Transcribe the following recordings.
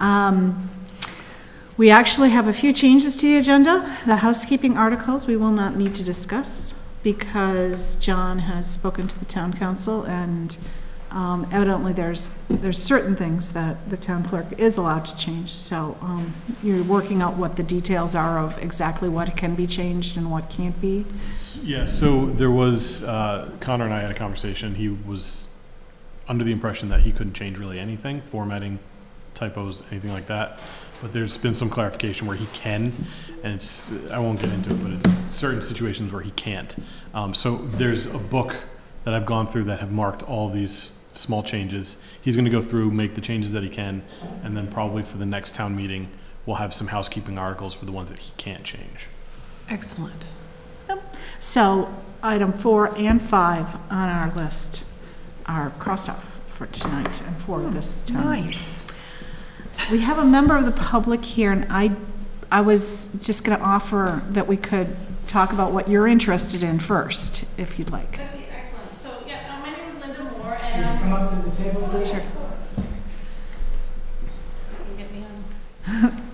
Um, We actually have a few changes to the agenda. The housekeeping articles we will not need to discuss because John has spoken to the town council and um, evidently there's, there's certain things that the town clerk is allowed to change. So um, you're working out what the details are of exactly what can be changed and what can't be. Yeah, so there was, uh, Connor and I had a conversation. He was under the impression that he couldn't change really anything, formatting, typos, anything like that. But there's been some clarification where he can, and it's, I won't get into it, but it's certain situations where he can't. Um, So there's a book that I've gone through that have marked all these small changes. He's gonna go through, make the changes that he can, and then probably for the next town meeting, we'll have some housekeeping articles for the ones that he can't change. Excellent. So item four and five on our list are crossed off for tonight and for this town. Nice. We have a member of the public here, and I, I was just going to offer that we could talk about what you're interested in first, if you'd like. That'd be excellent. So, yeah, uh, my name is Linda Moore, and I'm. Come up to the table, please? Sure. Get me on.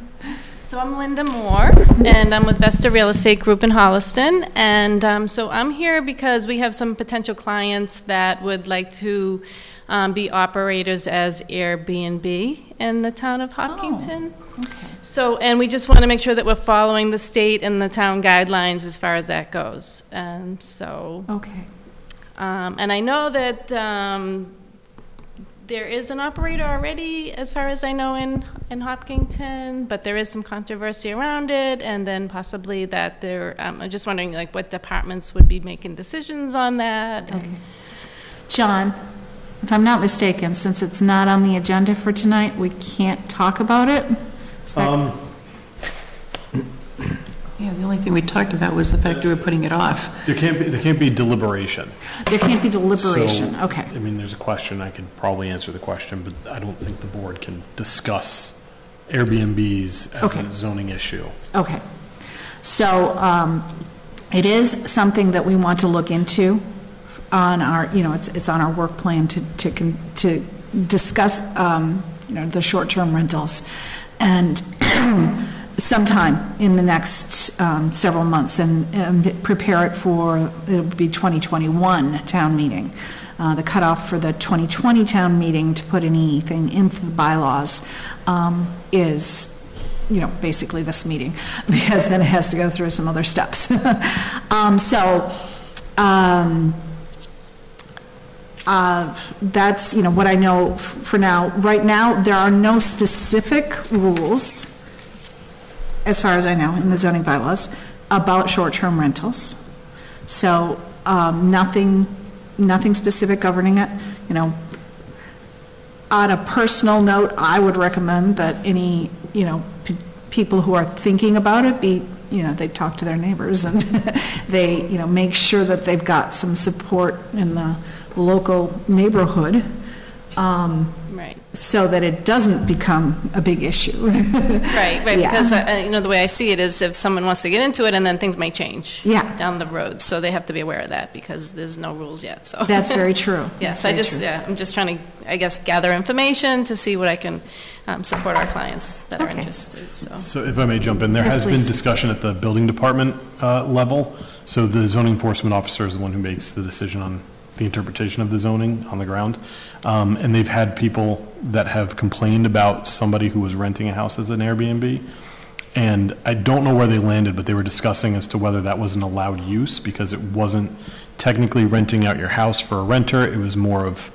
So I'm Linda Moore, and I'm with Vesta Real Estate Group in Holliston. And um, so I'm here because we have some potential clients that would like to um, be operators as Airbnb in the town of Hopkinton. Okay. So, and we just want to make sure that we're following the state and the town guidelines as far as that goes. And so, Okay. um, and I know that, um, there is an operator already, as far as I know, in, in Hopkinton, but there is some controversy around it, and then possibly that there, um, I'm just wondering, like, what departments would be making decisions on that? Okay. John, if I'm not mistaken, since it's not on the agenda for tonight, we can't talk about it? Is that- Um, Yeah, the only thing we talked about was the fact that we were putting it off. There can't be, there can't be deliberation. There can't be deliberation, So, okay. I mean, there's a question, I could probably answer the question, but I don't think the board can discuss Airbnbs as Okay. a zoning issue. Okay. So um, it is something that we want to look into on our, you know, it's, it's on our work plan to, to, to discuss, um, you know, the short-term rentals. And sometime in the next um, several months and and prepare it for, it'll be 2021 town meeting. Uh, The cutoff for the 2020 town meeting to put anything into the bylaws um, is you know, basically this meeting, because then it has to go through some other steps. Um, So, um, uh, that's, you know, what I know for now. Right now, there are no specific rules, as far as I know, in the zoning bylaws, about short-term rentals. So, um, nothing, nothing specific governing it, you know, on a personal note, I would recommend that any, you know, people who are thinking about it be, you know, they talk to their neighbors and they, you know, make sure that they've got some support in the local neighborhood um, Right. so that it doesn't become a big issue. Right, right, Yeah. because, uh, you know, the way I see it is if someone wants to get into it, and then things may change. Yeah. Down the road, so they have to be aware of that, because there's no rules yet, so. That's very true. Yes, That's I just true. yeah, I'm just trying to, I guess, gather information to see what I can um, support our clients that are interested, so. So if I may jump in, there Yes, has been discussion at the building department uh, level. So the zoning enforcement officer is the one who makes the decision on the interpretation of the zoning on the ground. Um, And they've had people that have complained about somebody who was renting a house as an Airbnb. And I don't know where they landed, but they were discussing as to whether that was an allowed use because it wasn't technically renting out your house for a renter. It was more of,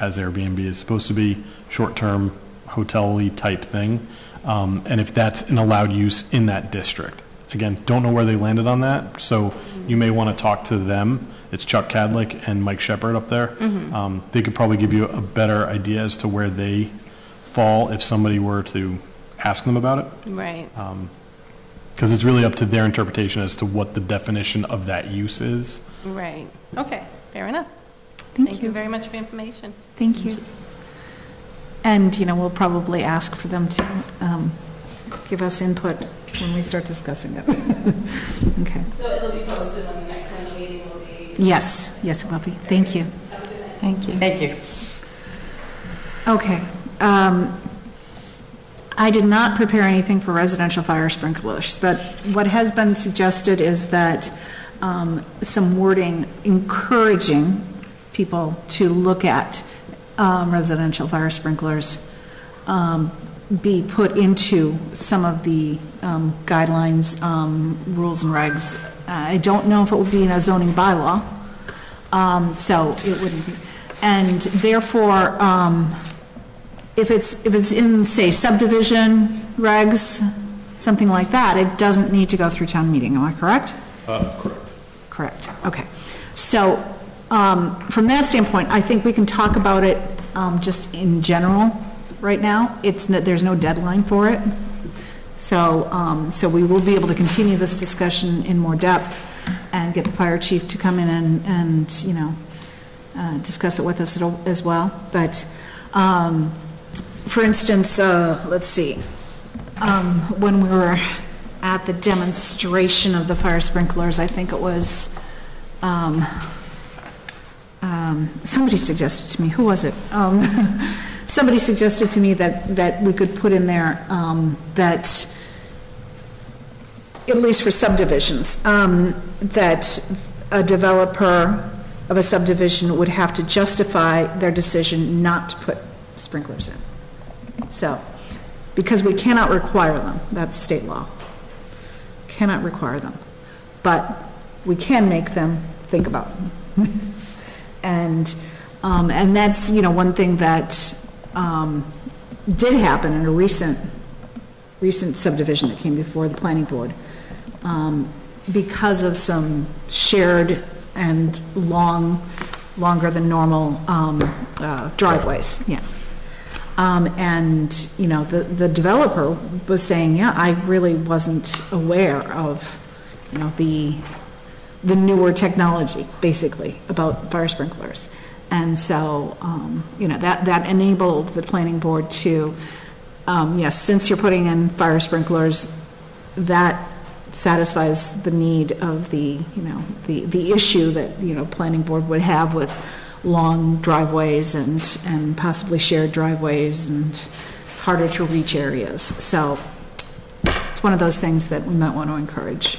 as Airbnb is supposed to be, short-term hotel-y type thing. Um, And if that's an allowed use in that district. Again, don't know where they landed on that, so you may want to talk to them. It's Chuck Cadlick and Mike Shepard up there. Um, They could probably give you a better idea as to where they fall if somebody were to ask them about it. Right, Because it's really up to their interpretation as to what the definition of that use is. right, okay, fair enough. Thank Thank you you, very much for the information. thank you. And, you know, we'll probably ask for them to um, give us input when we start discussing it. Okay. So it'll be posted when the next, when the meeting will be. Yes, yes, it will be. Thank you. Thank you. Thank you. Okay. um, I did not prepare anything for residential fire sprinklers, but what has been suggested is that um, some wording encouraging people to look at um, residential fire sprinklers um, be put into some of the um, guidelines, um, rules and regs. I don't know if it would be in a zoning bylaw, um, so it wouldn't be. And therefore, um, if it's, if it's in, say, subdivision regs, something like that, it doesn't need to go through town meeting, am I correct? Uh, correct. Correct, okay. So, um, from that standpoint, I think we can talk about it, um, just in general right now. It's, no- there's no deadline for it. So, um, so we will be able to continue this discussion in more depth and get the fire chief to come in and, and, you know, uh, discuss it with us as well. But, um, for instance, uh, let's see, um, when we were at the demonstration of the fire sprinklers, I think it was, um, um, somebody suggested to me, who was it? Somebody suggested to me that, that we could put in there um, that, at least for subdivisions, um, that a developer of a subdivision would have to justify their decision not to put sprinklers in. So, because we cannot require them, that's state law. Cannot require them. But we can make them think about them. And, um, and that's, you know, one thing that, um, did happen in a recent, recent subdivision that came before the planning board. Um, because of some shared and long, longer than normal, um, uh, driveways, yeah. Um, and, you know, the, the developer was saying, yeah, I really wasn't aware of, you know, the, the newer technology, basically, about fire sprinklers. And so, um, you know, that, that enabled the planning board to, um, yes, since you're putting in fire sprinklers, that satisfies the need of the, you know, the, the issue that, you know, planning board would have with long driveways and, and possibly shared driveways and harder to reach areas. So it's one of those things that we might want to encourage.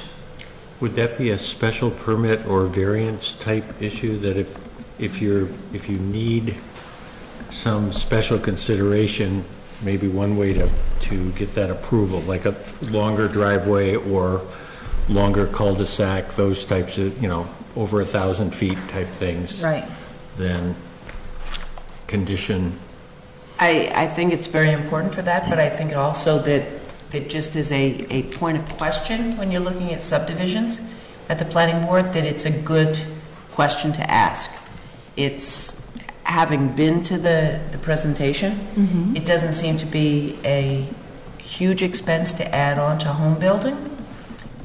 Would that be a special permit or variance type issue that if, if you're, if you need some special consideration, maybe one way to, to get that approval, like a longer driveway or longer cul-de-sac, those types of, you know, over a thousand feet type things? Right. Then condition, I, I think it's very important for that, but I think also that, that just as a, a point of question, when you're looking at subdivisions at the planning board, that it's a good question to ask. It's, having been to the, the presentation, mm-hmm. it doesn't seem to be a huge expense to add on to home building,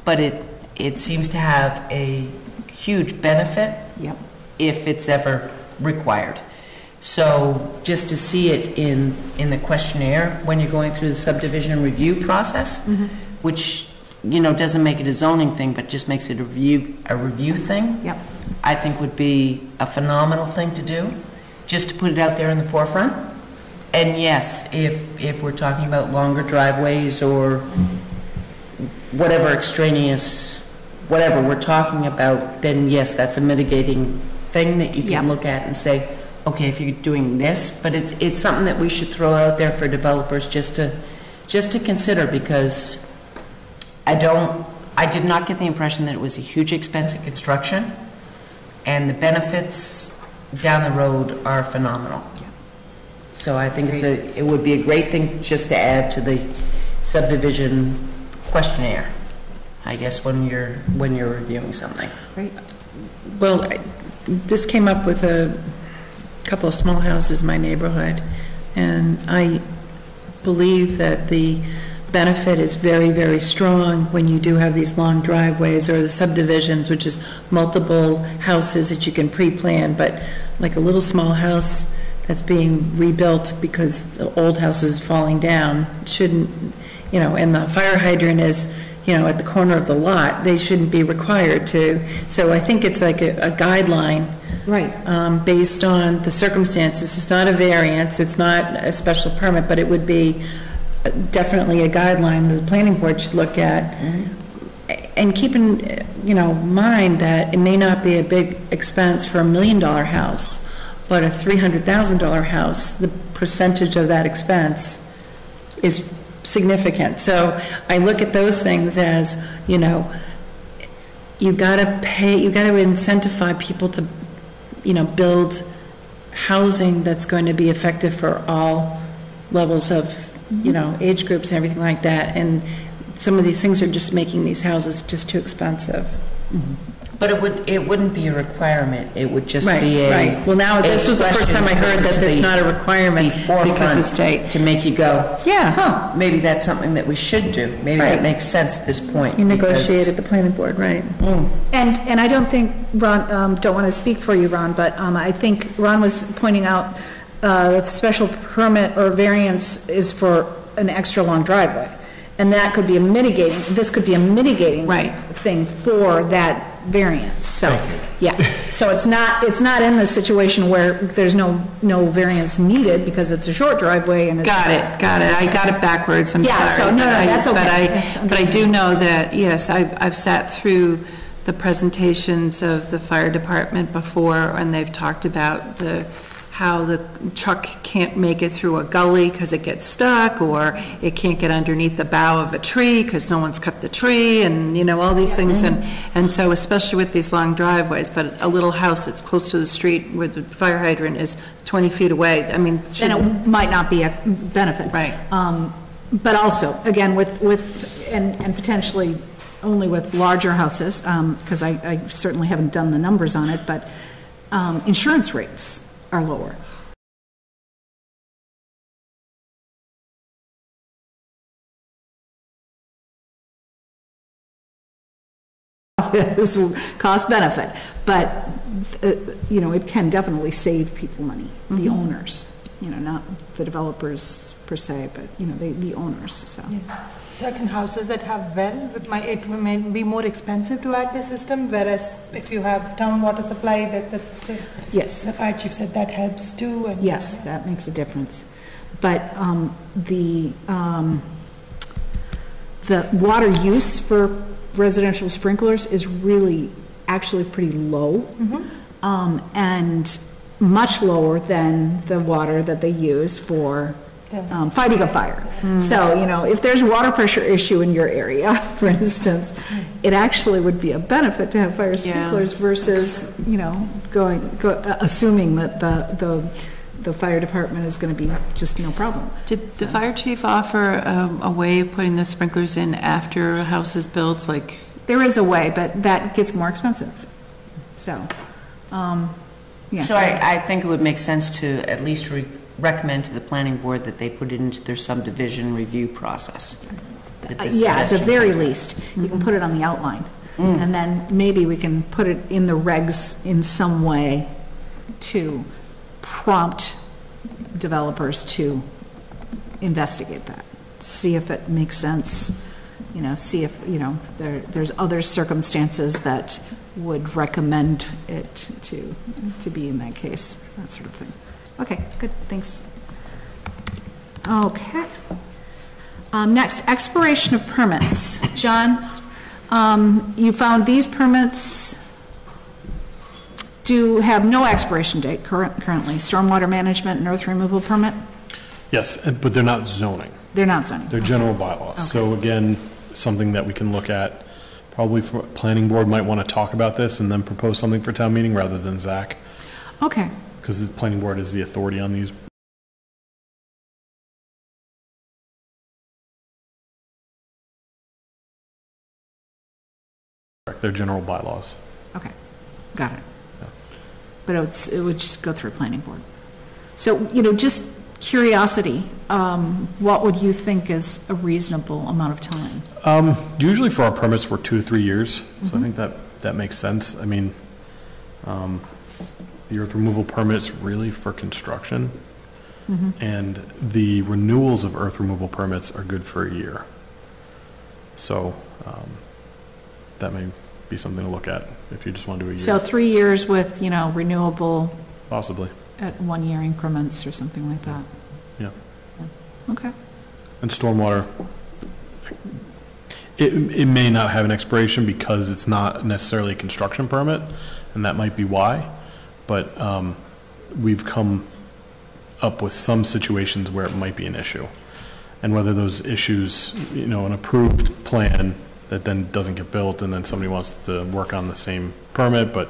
but it, it seems to have a huge benefit Yep. if it's ever required. So just to see it in, in the questionnaire, when you're going through the subdivision review process, mm-hmm. which, you know, doesn't make it a zoning thing, but just makes it a review, a review thing. Yep. I think would be a phenomenal thing to do, just to put it out there in the forefront. And yes, if, if we're talking about longer driveways or whatever extraneous, whatever we're talking about, then yes, that's a mitigating thing that you Yep. can look at and say, okay, if you're doing this, but it's, it's something that we should throw out there for developers just to, just to consider, because I don't, I did not get the impression that it was a huge expense of construction, and the benefits down the road are phenomenal. Yeah. So I think it's a, it would be a great thing just to add to the subdivision questionnaire, I guess, when you're, when you're reviewing something. Great. Well, I- this came up with a couple of small houses in my neighborhood, and I believe that the benefit is very, very strong when you do have these long driveways or the subdivisions, which is multiple houses that you can pre-plan, but like a little small house that's being rebuilt because the old house is falling down, shouldn't, you know, and the fire hydrant is, you know, at the corner of the lot, they shouldn't be required to. So I think it's like a a guideline Right. um, based on the circumstances. It's not a variance, it's not a special permit, but it would be definitely a guideline that the planning board should look at. And keeping, uh, you know, mind that it may not be a big expense for a million-dollar house, but a $300,000 house, the percentage of that expense is significant. So I look at those things as, you know, you gotta pay, you gotta incentivize people to, you know, build housing that's going to be effective for all levels of, you know, age groups and everything like that. And some of these things are just making these houses just too expensive. But it would, it wouldn't be a requirement, it would just Right, be a. right. Well, now, a this was the first time I heard that to it's the- not a requirement the because the forefront state. To make you go, Yeah. huh, maybe that's something that we should do. Maybe Right. that makes sense at this point. You because- negotiated the planning board, right? And, and I don't think, Ron, um, don't want to speak for you, Ron, but um, I think Ron was pointing out uh, the special permit or variance is for an extra long driveway. And that could be a mitigating, this could be a mitigating Right. thing for that variance, so, yeah. So it's not, it's not in the situation where there's no, no variance needed because it's a short driveway and it's. Got it, got it. I got it backwards, I'm sorry. Yeah, so, no, no, but I- that's okay. But I, but I do know that, yes, I've, I've sat through the presentations of the fire department before, and they've talked about the, how the truck can't make it through a gully because it gets stuck, or it can't get underneath the bough of a tree because no one's cut the tree, and, you know, all these things, and, and so especially with these long driveways, but a little house that's close to the street where the fire hydrant is 20 feet away, I mean, then it might not be a benefit. Right. Um, But also, again, with, with, and, and potentially only with larger houses, because I, I certainly haven't done the numbers on it, but um, insurance rates are lower. This will cost benefit, but, uh, you know, it can definitely save people money, the owners, you know, not the developers per se, but, you know, the, the owners, so. Certain houses that have well, it might, it may be more expensive to add the system, whereas if you have town water supply, that, that, the- Yes. the fire chief said that helps too, and. Yes, that makes a difference. But um, the, um, the water use for residential sprinklers is really, actually pretty low. Um, And much lower than the water that they use for um, fighting a fire. So, you know, if there's a water pressure issue in your area, for instance, it actually would be a benefit to have fire sprinklers versus, you know, going, go- uh, assuming that the, the, the fire department is going to be just no problem. Did the fire chief offer um, a way of putting the sprinklers in after a house is built, like, There is a way, but that gets more expensive. So, um, yeah. So I, I think it would make sense to at least re- recommend to the planning board that they put it into their subdivision review process. That Uh, this Yeah, at the very least, you can put it on the outline. And then maybe we can put it in the regs in some way to prompt developers to investigate that, see if it makes sense, you know, see if, you know, there, there's other circumstances that would recommend it to, to be in that case, that sort of thing. Okay, good, thanks. Okay. Um, Next, expiration of permits. John, um, you found these permits do have no expiration date current- currently. Stormwater management and earth removal permit, Yes, but they're not zoning. they're not zoning. They're general bylaws. So again, something that we can look at, probably for, planning board might want to talk about this and then propose something for town meeting rather than Zach, Okay, because the planning board is the authority on these. They're general bylaws. okay, got it. Yeah. But it's, it would just go through planning board. So, you know, just curiosity, um, what would you think is a reasonable amount of time? Um, usually for our permits, we're two to three years, so I think that, that makes sense. I mean, um, the earth removal permit's really for construction, and the renewals of earth removal permits are good for a year. So, um, that may be something to look at if you just want to do a year. So year, three years with, you know, renewable possibly, at one-year increments or something like that? yeah. Okay. And stormwater, it, it may not have an expiration because it's not necessarily a construction permit, and that might be why. But um, we've come up with some situations where it might be an issue. And whether those issues, you know, an approved plan that then doesn't get built, and then somebody wants to work on the same permit, but.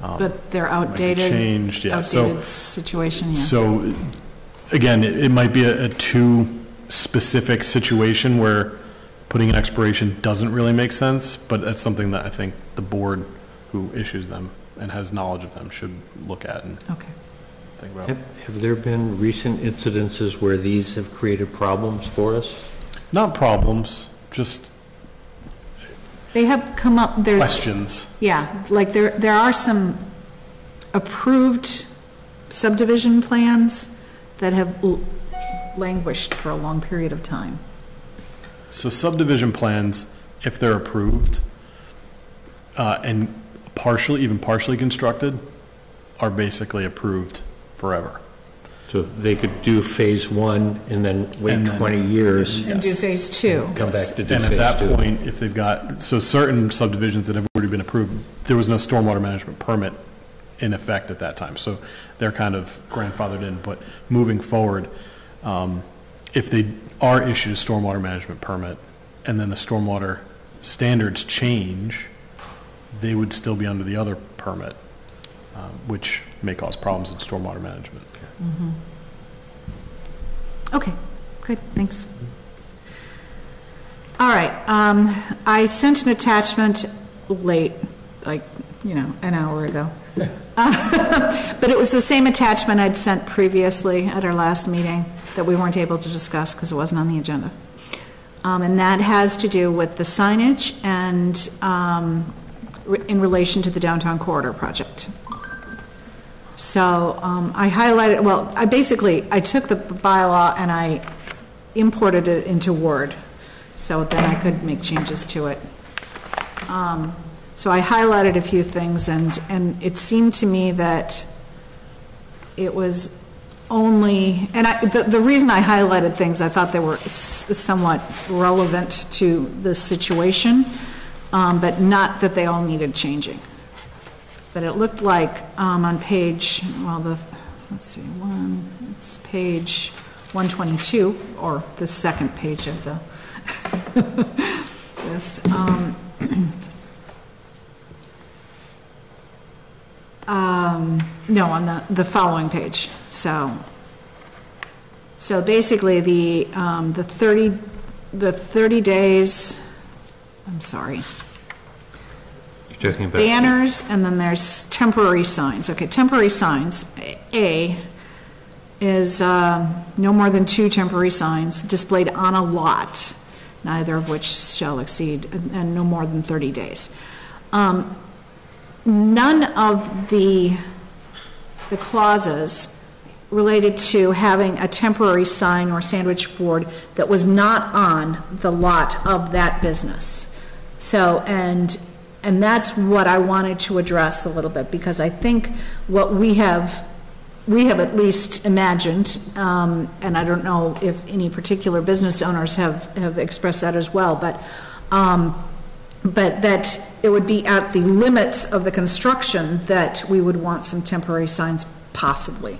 um, But they're might be outdated. Changed, yeah. So- Outdated situation, yeah. so, again, it, it might be a, a too specific situation where putting an expiration doesn't really make sense, but that's something that I think the board who issues them and has knowledge of them should look at and Okay. think about. Have have there been recent incidences where these have created problems for us? Not problems, just They have come up, there's. questions. Yeah, like there, there are some approved subdivision plans that have l- languished for a long period of time. So subdivision plans, if they're approved, uh, and partially, even partially constructed, are basically approved forever. So they could do phase one and then wait And then- 20 years, And do Yes. phase two. come back to do And at phase that two. point, if they've got, so certain subdivisions that have already been approved, there was no stormwater management permit in effect at that time, so they're kind of grandfathered in, but moving forward, um, if they are issued a stormwater management permit, and then the stormwater standards change, they would still be under the other permit, um, which may cause problems in stormwater management. Okay, good, thanks. All right, um, I sent an attachment late, like, you know, an hour ago. But it was the same attachment I'd sent previously at our last meeting that we weren't able to discuss because it wasn't on the agenda. Um, and that has to do with the signage and, um, in relation to the downtown corridor project. So um, I highlighted, well, I basically, I took the bylaw and I imported it into Word, so then I could make changes to it. Um, So I highlighted a few things, and, and it seemed to me that it was only, and I, the, the reason I highlighted things, I thought they were somewhat relevant to the situation, um, but not that they all needed changing. But it looked like um, on page, well, the, let's see, one, it's page 122, or the second page of the, this, um, um, no, on the, the following page, so. So basically, the, um, the 30, the 30 days, I'm sorry. You're talking about. Banners, and then there's temporary signs. Okay, temporary signs, A, is um, no more than two temporary signs displayed on a lot, neither of which shall exceed, and no more than 30 days. Um, None of the, the clauses related to having a temporary sign or sandwich board that was not on the lot of that business. So, and, and that's what I wanted to address a little bit, because I think what we have, we have at least imagined, um, and I don't know if any particular business owners have, have expressed that as well, but, um, but that it would be at the limits of the construction that we would want some temporary signs possibly,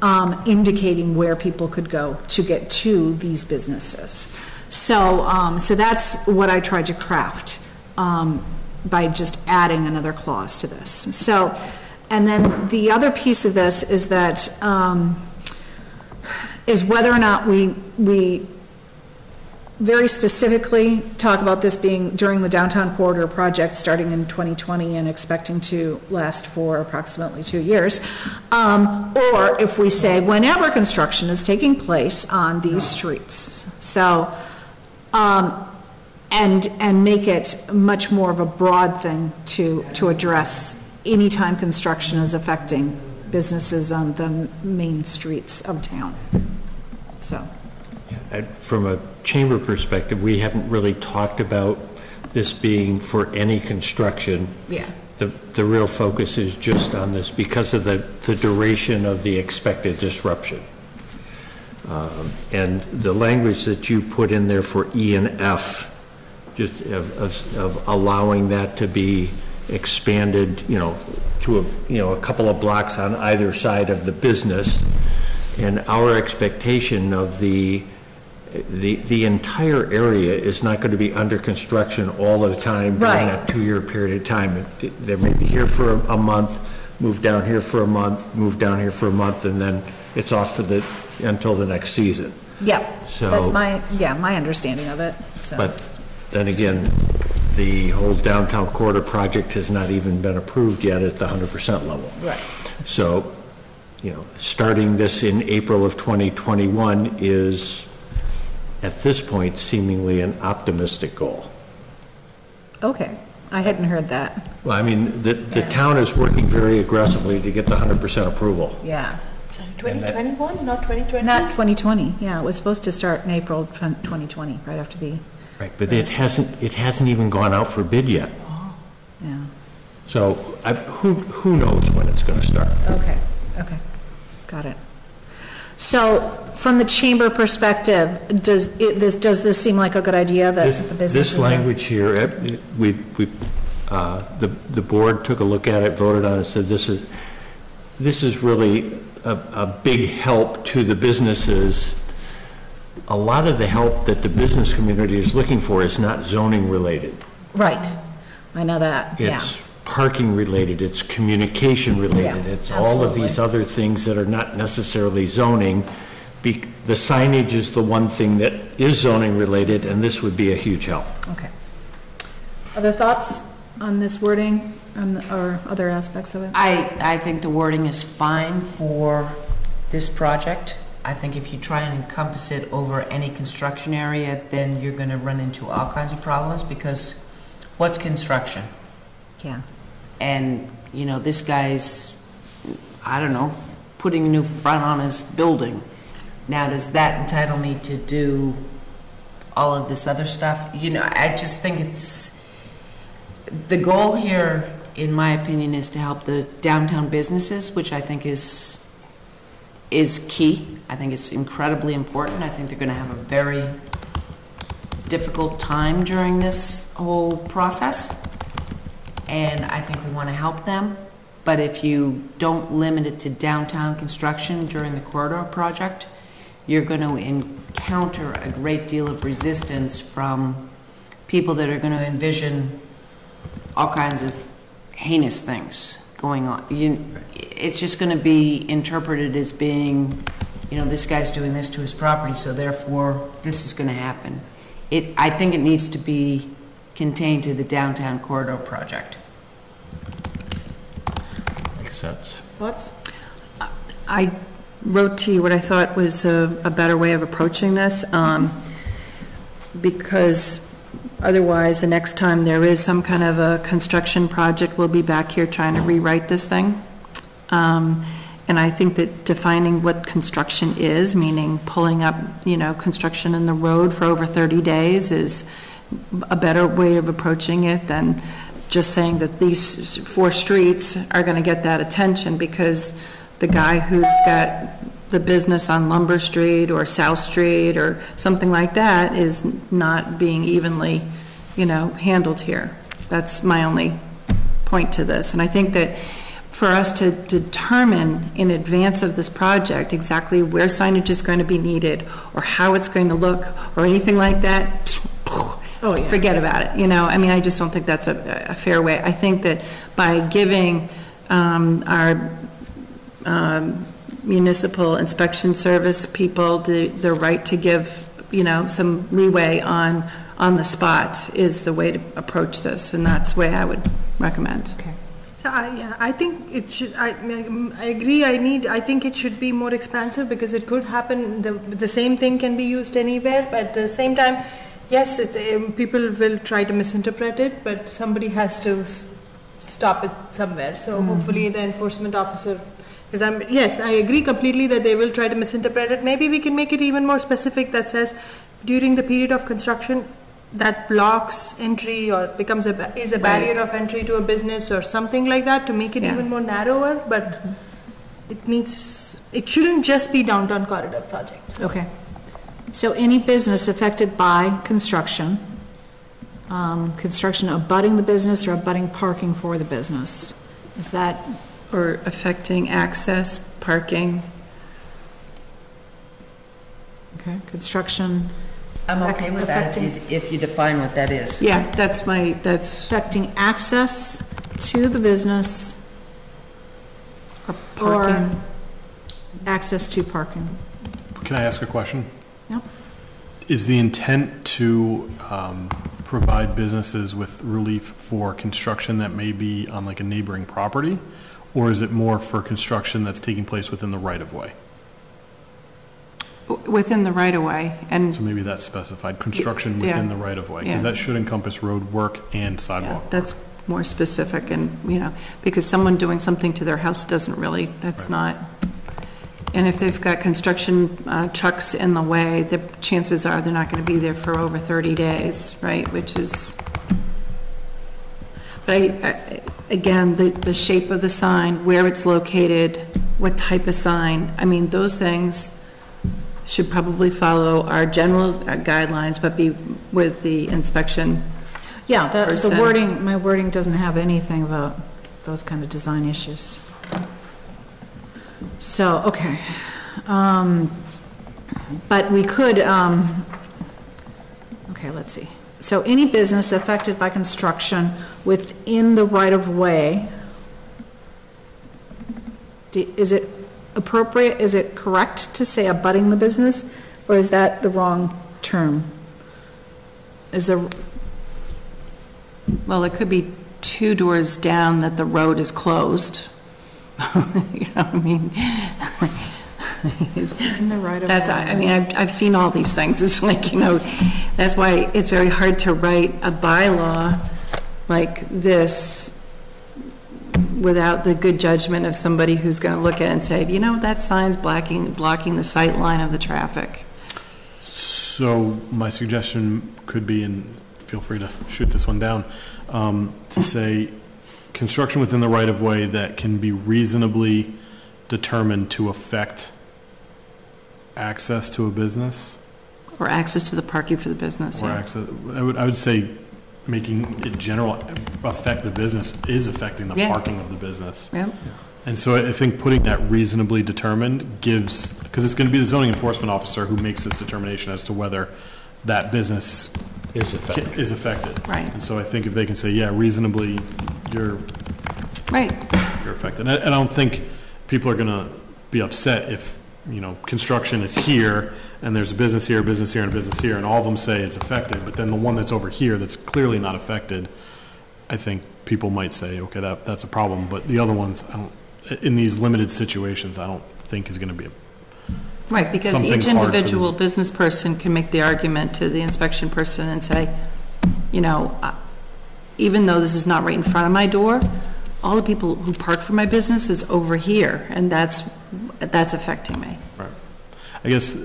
um, indicating where people could go to get to these businesses. So, um, so that's what I tried to craft, um, by just adding another clause to this. So, and then the other piece of this is that, um, is whether or not we, we very specifically talk about this being during the downtown corridor project starting in 2020 and expecting to last for approximately two years. Um, Or if we say whenever construction is taking place on these streets. So, um, and, and make it much more of a broad thing to, to address any time construction is affecting businesses on the main streets of town. So. Uh, From a chamber perspective, we haven't really talked about this being for any construction. Yeah. The, the real focus is just on this because of the, the duration of the expected disruption. Um, And the language that you put in there for E and F, just of, of- of allowing that to be expanded, you know, to a, you know, a couple of blocks on either side of the business, and our expectation of the, the, the entire area is not going to be under construction all the time during Right. that two-year period of time. It- They may be here for a- a month, move down here for a month, move down here for a month, and then it's off for the, until the next season. Yeah, So- that's my, yeah, my understanding of it, so. But then again, the whole downtown corridor project has not even been approved yet at the 100% level. Right. So, you know, starting this in April of 2021 is, at this point, seemingly an optimistic goal. Okay, I hadn't heard that, Well, I mean, the, the Yeah. town is working very aggressively to get the 100% approval. yeah. 2021, not 2020? Not 2020, yeah, it was supposed to start in April 2020, right after the, Right. But it hasn't, it hasn't even gone out for bid yet. yeah, So I, who, who knows when it's going to start? okay, okay, got it. So, from the chamber perspective, does, it- this, does this seem like a good idea that This- the businesses This are? language here, eh, we, we, uh, the, the board took a look at it, voted on it, said this is, this is really a, a big help to the businesses. A lot of the help that the business community is looking for is not zoning related. Right, I know that, yeah. It's parking related, it's communication related, Yeah, it's all of these absolutely. other things that are not necessarily zoning. Be- The signage is the one thing that is zoning related, and this would be a huge help. Okay. Other thoughts on this wording, the- or other aspects of it? I, I think the wording is fine for this project. I think if you try and encompass it over any construction area, then you're going to run into all kinds of problems, because what's construction? Yeah, And, you know, this guy's, I don't know, putting a new front on his building. Now, does that entitle me to do all of this other stuff? You know, I just think it's, the goal here, in my opinion, is to help the downtown businesses, which I think is, is key. I think it's incredibly important. I think they're going to have a very difficult time during this whole process and I think we want to help them. But if you don't limit it to downtown construction during the corridor project, you're going to encounter a great deal of resistance from people that are going to envision all kinds of heinous things going on. You, it's just going to be interpreted as being, you know, this guy's doing this to his property, so therefore this is going to happen. It, I think it needs to be contained to the downtown corridor project. Makes sense. thoughts? I wrote to you what I thought was a, a better way of approaching this, um, because otherwise, the next time there is some kind of a construction project, we'll be back here trying to rewrite this thing. Um, And I think that defining what construction is, meaning pulling up, you know, construction in the road for over 30 days is a better way of approaching it than just saying that these four streets are going to get that attention because the guy who's got the business on Lumber Street or South Street or something like that is not being evenly, you know, handled here. That's my only point to this. And I think that for us to determine in advance of this project exactly where signage is going to be needed, or how it's going to look, or anything like that, Oh, yeah. forget about it, you know? I mean, I just don't think that's a, a fair way. I think that by giving um, our um, municipal inspection service people the, the right to give, you know, some leeway on, on the spot is the way to approach this, and that's the way I would recommend. Okay. So I, yeah, I think it should, I, I agree, I need, I think it should be more expansive because it could happen, the, the same thing can be used anywhere, but at the same time, yes, it's, um, people will try to misinterpret it, but somebody has to s- stop it somewhere. So hopefully the enforcement officer, because I'm, yes, I agree completely that they will try to misinterpret it. Maybe we can make it even more specific that says during the period of construction, that blocks entry or becomes a, is a barrier of entry to a business or something like that to make it Yeah. even more narrower, but it needs it shouldn't just be downtown corridor project. Okay. So any business affected by construction, um, construction abutting the business or abutting parking for the business, is that, Or affecting access, parking. okay, construction I'm okay with that if you- if you define what that is. Yeah, that's my, that's affecting access to the business or parking. access to parking? Can I ask a question? Yep. Is the intent to um, provide businesses with relief for construction that may be on like a neighboring property? Or is it more for construction that's taking place within the right-of-way? Within the right-of-way, and So maybe that's specified, construction Yeah. within the right-of-way? Because Yeah. that should encompass road work and Yeah, sidewalk. work. that's more specific and, you know, because someone doing something to their house doesn't really, that's not. And if they've got construction uh, trucks in the way, the chances are they're not going to be there for over 30 days, right, which is, but I, I- again, the, the shape of the sign, where it's located, what type of sign, I mean, those things should probably follow our general uh, guidelines, but be with the inspection Yeah, the, the wording, my wording doesn't have anything about those kind of design issues. So, okay. Um, But we could, um, okay, let's see. So any business affected by construction within the right of way, is it appropriate, is it correct to say abutting the business, or is that the wrong term? Is there, Well, it could be two doors down that the road is closed. You know what I mean? In the right-of-way? That's, I I mean, I've, I've seen all these things, it's like, you know, that's why it's very hard to write a bylaw like this without the good judgment of somebody who's gonna look at it and say, you know, that sign's blocking, blocking the sight line of the traffic. So my suggestion could be, and feel free to shoot this one down, um, to say, construction within the right-of-way that can be reasonably determined to affect access to a business, Or access to the parking for the business, or yeah. access, I would, I would say, making it general, affect the business is affecting the Yeah. parking of the business. Yep, And so I think putting that reasonably determined gives, because it's going to be the zoning enforcement officer who makes this determination as to whether that business Is ca- affected. is affected. Right. And so I think if they can say, yeah, reasonably, you're, right, you're affected. And I, I don't think people are going to be upset if, you know, construction is here, and there's a business here, a business here, and a business here, and all of them say it's affected, but then the one that's over here that's clearly not affected, I think people might say, okay, that, that's a problem, but the other ones, I don't, in these limited situations, I don't think is going to be a right, because Something each hard for individual this- business person can make the argument to the inspection person and say, you know, even though this is not right in front of my door, all the people who park for my business is over here, and that's, that's affecting me. Right. I guess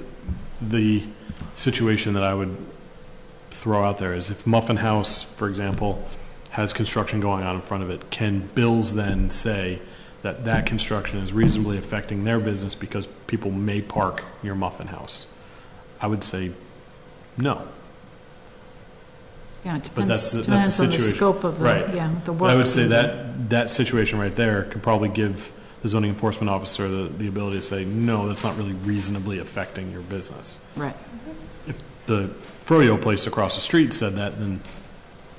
the situation that I would throw out there is if Muffin House, for example, has construction going on in front of it, can Bills then say that that construction is reasonably affecting their business because people may park near Muffin House? I would say no. Yeah, it But that's, depends, that's depends the on the scope of the, Right. yeah, the work. But I would say that, that situation right there could probably give the zoning enforcement officer the, the ability to say, no, that's not really reasonably affecting your business. Right. If the Froyo place across the street said that, then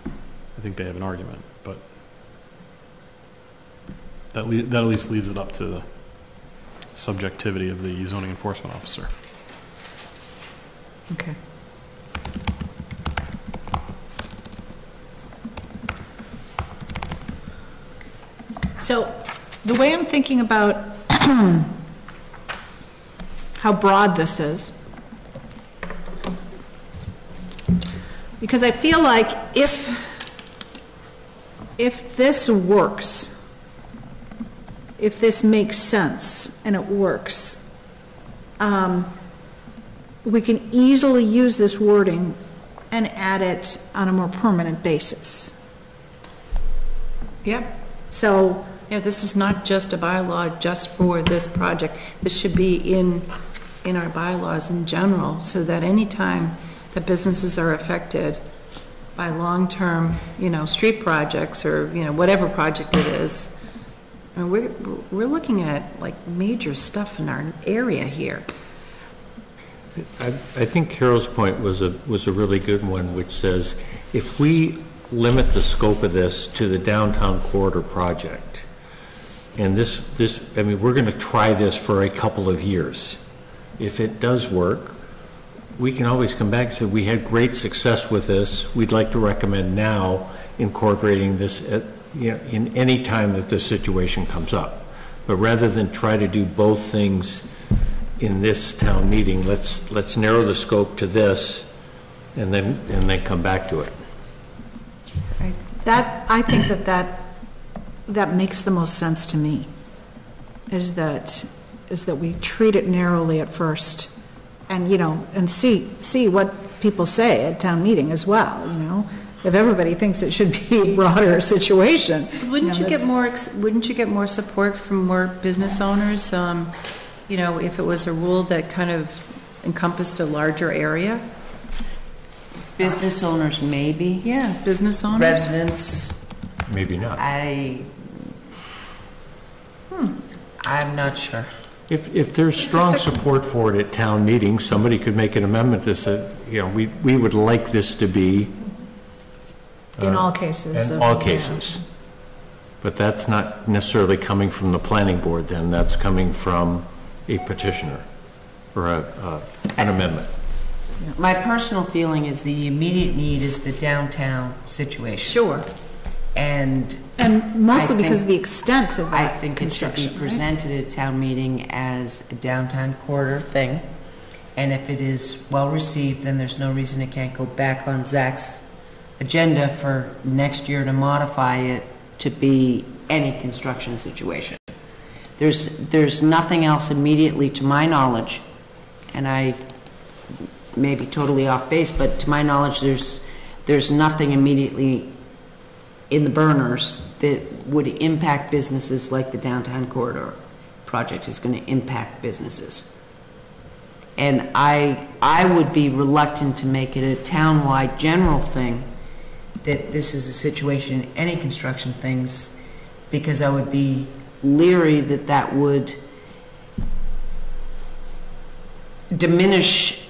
I think they have an argument, but that, that at least leaves it up to the subjectivity of the zoning enforcement officer. Okay. So, the way I'm thinking about how broad this is, because I feel like if, if this works, if this makes sense and it works, um, we can easily use this wording and add it on a more permanent basis. Yep. So Yeah, this is not just a bylaw just for this project. This should be in, in our bylaws in general, so that anytime that businesses are affected by long-term, you know, street projects or, you know, whatever project it is, I mean, we're, we're looking at like major stuff in our area here. I, I think Carol's point was a, was a really good one, which says, if we limit the scope of this to the downtown corridor project, and this, this, I mean, we're going to try this for a couple of years. If it does work, we can always come back and say, we had great success with this, we'd like to recommend now incorporating this at, you know, in any time that this situation comes up. But rather than try to do both things in this town meeting, let's, let's narrow the scope to this and then, and then come back to it. That, I think that that, that makes the most sense to me, is that, is that we treat it narrowly at first, and, you know, and see, see what people say at town meeting as well, you know? If everybody thinks it should be a broader situation. Wouldn't know, you get that's- more, ex- wouldn't you get more support from more business owners? um, You know, if it was a rule that kind of encompassed a larger area? Business owners, maybe. Yeah, business owners. Residents, Maybe not. I, hmm, I'm not sure. If, if there's strong support for it at town meetings, somebody could make an amendment that said, you know, we, we would like this to be In all cases. in of- all yeah. cases. But that's not necessarily coming from the planning board then, that's coming from a petitioner or a, uh, an amendment. My personal feeling is the immediate need is the downtown situation. Sure. And And mostly I because of think- the extent of I that think it should be construction, right? presented at town meeting as a downtown corridor thing. And if it is well-received, then there's no reason it can't go back on ZAC's agenda for next year to modify it to be any construction situation. There's, there's nothing else immediately, to my knowledge, and I may be totally off base, but to my knowledge, there's, there's nothing immediately in the burners that would impact businesses like the downtown corridor project is going to impact businesses. And I, I would be reluctant to make it a townwide general thing, that this is a situation, in any construction things, because I would be leery that that would diminish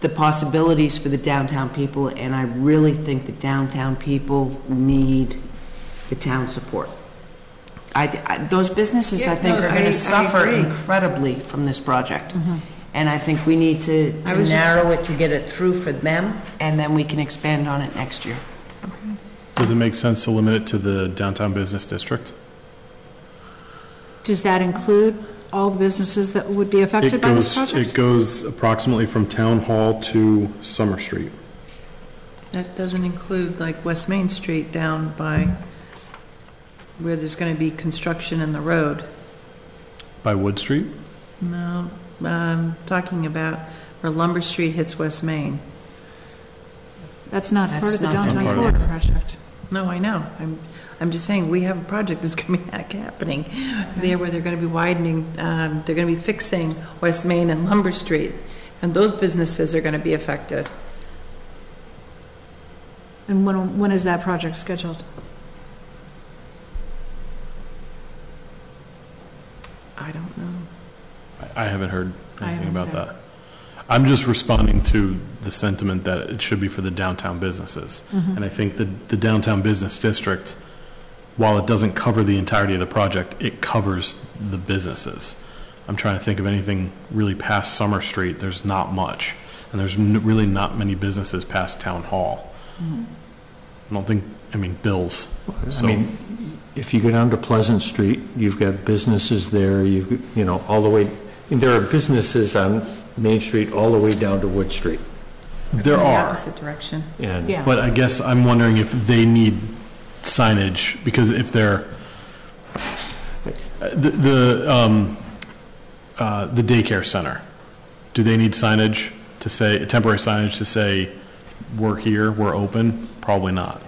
the possibilities for the downtown people, and I really think the downtown people need the town support. I, th- I- those businesses, I think, no, are going to suffer incredibly from this project. Mm-hmm. And I think we need to I to was just- narrow it to get it through for them, and then we can expand on it next year. Does it make sense to limit it to the downtown business district? Does that include all the businesses that would be affected It by this goes, it goes approximately from Town Hall to Summer Street. That doesn't include like West Main Street down by where there's going to be construction in the road. By Wood Street? No, I'm talking about where Lumber Street hits West Main. That's not part That's of the not downtown part of corridor project. No, I know. I'm, I'm just saying, we have a project that's going to be hap- happening there where they're going to be widening, um, they're going to be fixing West Main and Lumber Street. And those businesses are going to be affected. And when, when is that project scheduled? I don't know. I I haven't heard I anything haven't about either. that. I'm just responding to the sentiment that it should be for the downtown businesses. Mm-hmm. And I think the, the downtown business district, while it doesn't cover the entirety of the project, it covers the businesses. I'm trying to think of anything really past Summer Street, there's not much. And there's n- really not many businesses past Town Hall. Mm-hmm. I don't think, I mean, Bill's. I So- mean, if you go down to Pleasant Street, you've got businesses there, you've, you know, all the way, and there are businesses on Main Street all the way down to Wood Street. There are. In the are. opposite direction. And Yeah. But I guess I'm wondering if they need signage, because if they're, the, the, um, uh, the daycare center, do they need signage to say, temporary signage to say, we're here, we're open? Probably not.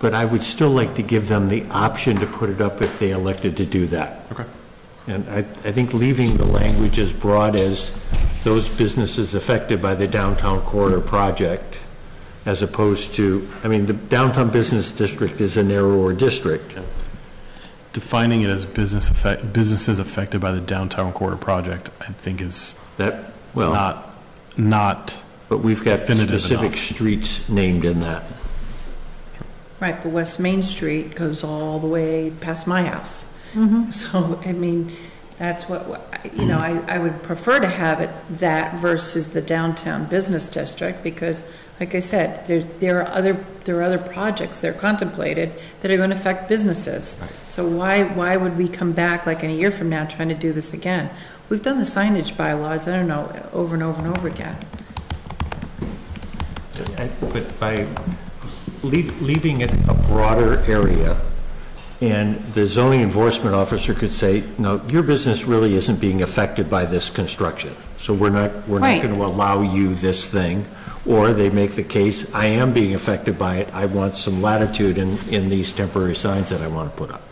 but I would still like to give them the option to put it up if they elected to do that. Okay. And I, I think leaving the language as broad as those businesses affected by the downtown corridor project, as opposed to, I mean, the downtown business district is a narrower district. Defining it as business effect, businesses affected by the downtown corridor project, I think is That, well, not, not, but we've got definitive specific enough. streets named in that. Right, but West Main Street goes all the way past my house. Mm-hmm. So, I mean, that's what, what- you know, I, I would prefer to have it that versus the downtown business district, because, like I said, there, there are other, there are other projects that are contemplated that are going to affect businesses. So why, why would we come back like in a year from now trying to do this again? We've done the signage bylaws, I don't know, over and over and over again. But by lea- leaving it a broader area, and the zoning enforcement officer could say, no, your business really isn't being affected by this construction, so we're not, we're not going to allow you this thing. Or they make the case, I am being affected by it, I want some latitude in, in these temporary signs that I want to put up.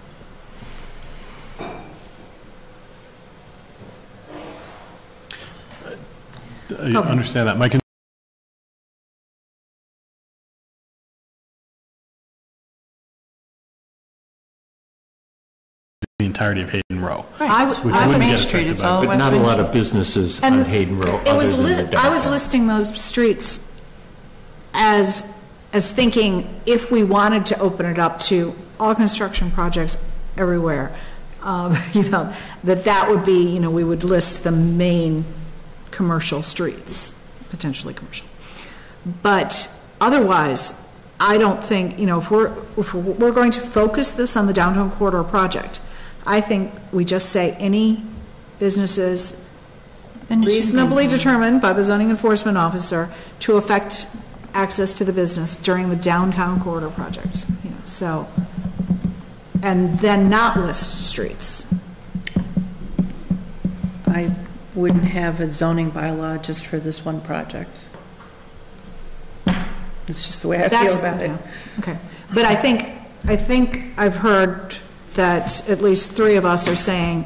I understand that. My con- entirety of Hayden Rowe. I w- Which I wouldn't was- get affected by it. But not a lot of businesses on And Hayden Rowe It was, other than the I was downtown. listing those streets as, as thinking if we wanted to open it up to all construction projects everywhere, um, you know, that that would be, you know, we would list the main commercial streets, potentially commercial. But otherwise, I don't think, you know, if we're, if we're going to focus this on the downtown corridor project, I think we just say any businesses Then it should be reasonably zoning. determined by the zoning enforcement officer to affect access to the business during the downtown corridor project, you know, so, and then not list streets. I wouldn't have a zoning bylaw just for this one project. It's just the way I That's- feel about it. yeah, Okay, but I think, I think I've heard that at least three of us are saying,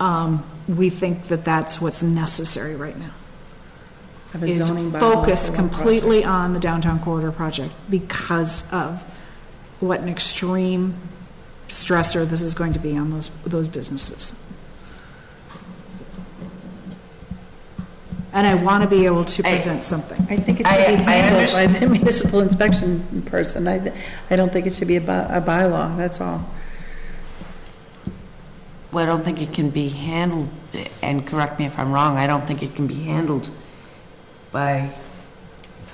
um, we think that that's what's necessary right now. Have a is zoning bylaw focus for one completely on the downtown corridor project because of what an extreme stressor this is going to be on those, those businesses. And I want to be able to I- present something. project. I think it I- should be handled by understand- the municipal inspection person. I, I don't think it should be a by, a bylaw, that's all. Well, I don't think it can be handled, and correct me if I'm wrong, I don't think it can be handled by,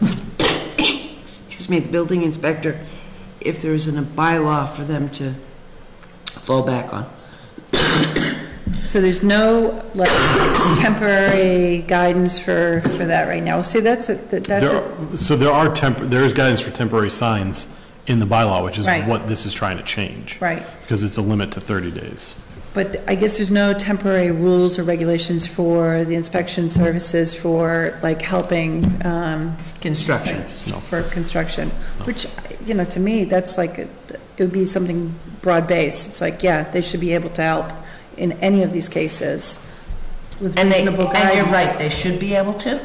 excuse me, the building inspector, if there isn't a bylaw for them to fall back on. So there's no, like, temporary guidance for, for that right now. See, that's, a- that's, There are- So there are temp, there is guidance for temporary signs in the bylaw, which is Right. what this is trying to change. right. Because it's a limit to 30 days. But I guess there's no temporary rules or regulations for the inspection services for, like, helping, um, Construction. No. for construction, which, you know, to me, that's like, it would be something broad-based. It's like, yeah, they should be able to help in any of these cases with And they, reasonable guidance. and you're right, they should be able to.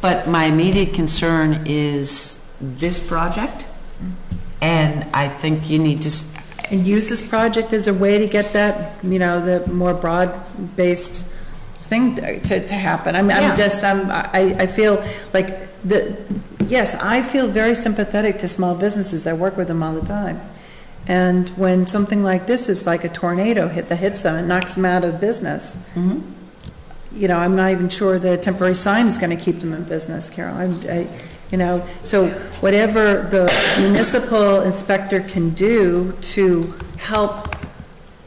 But my immediate concern is this project, and I think you need to, s- And use this project as a way to get that, you know, the more broad-based thing to, to happen. I mean, Yeah. I'm just, I'm, I, I feel like the, yes, I feel very sympathetic to small businesses. I work with them all the time. And when something like this is like a tornado hit, that hits them and knocks them out of business, mm-hmm. you know, I'm not even sure the temporary sign is going to keep them in business, Carol. I'm, I, you know, so whatever the municipal inspector can do to help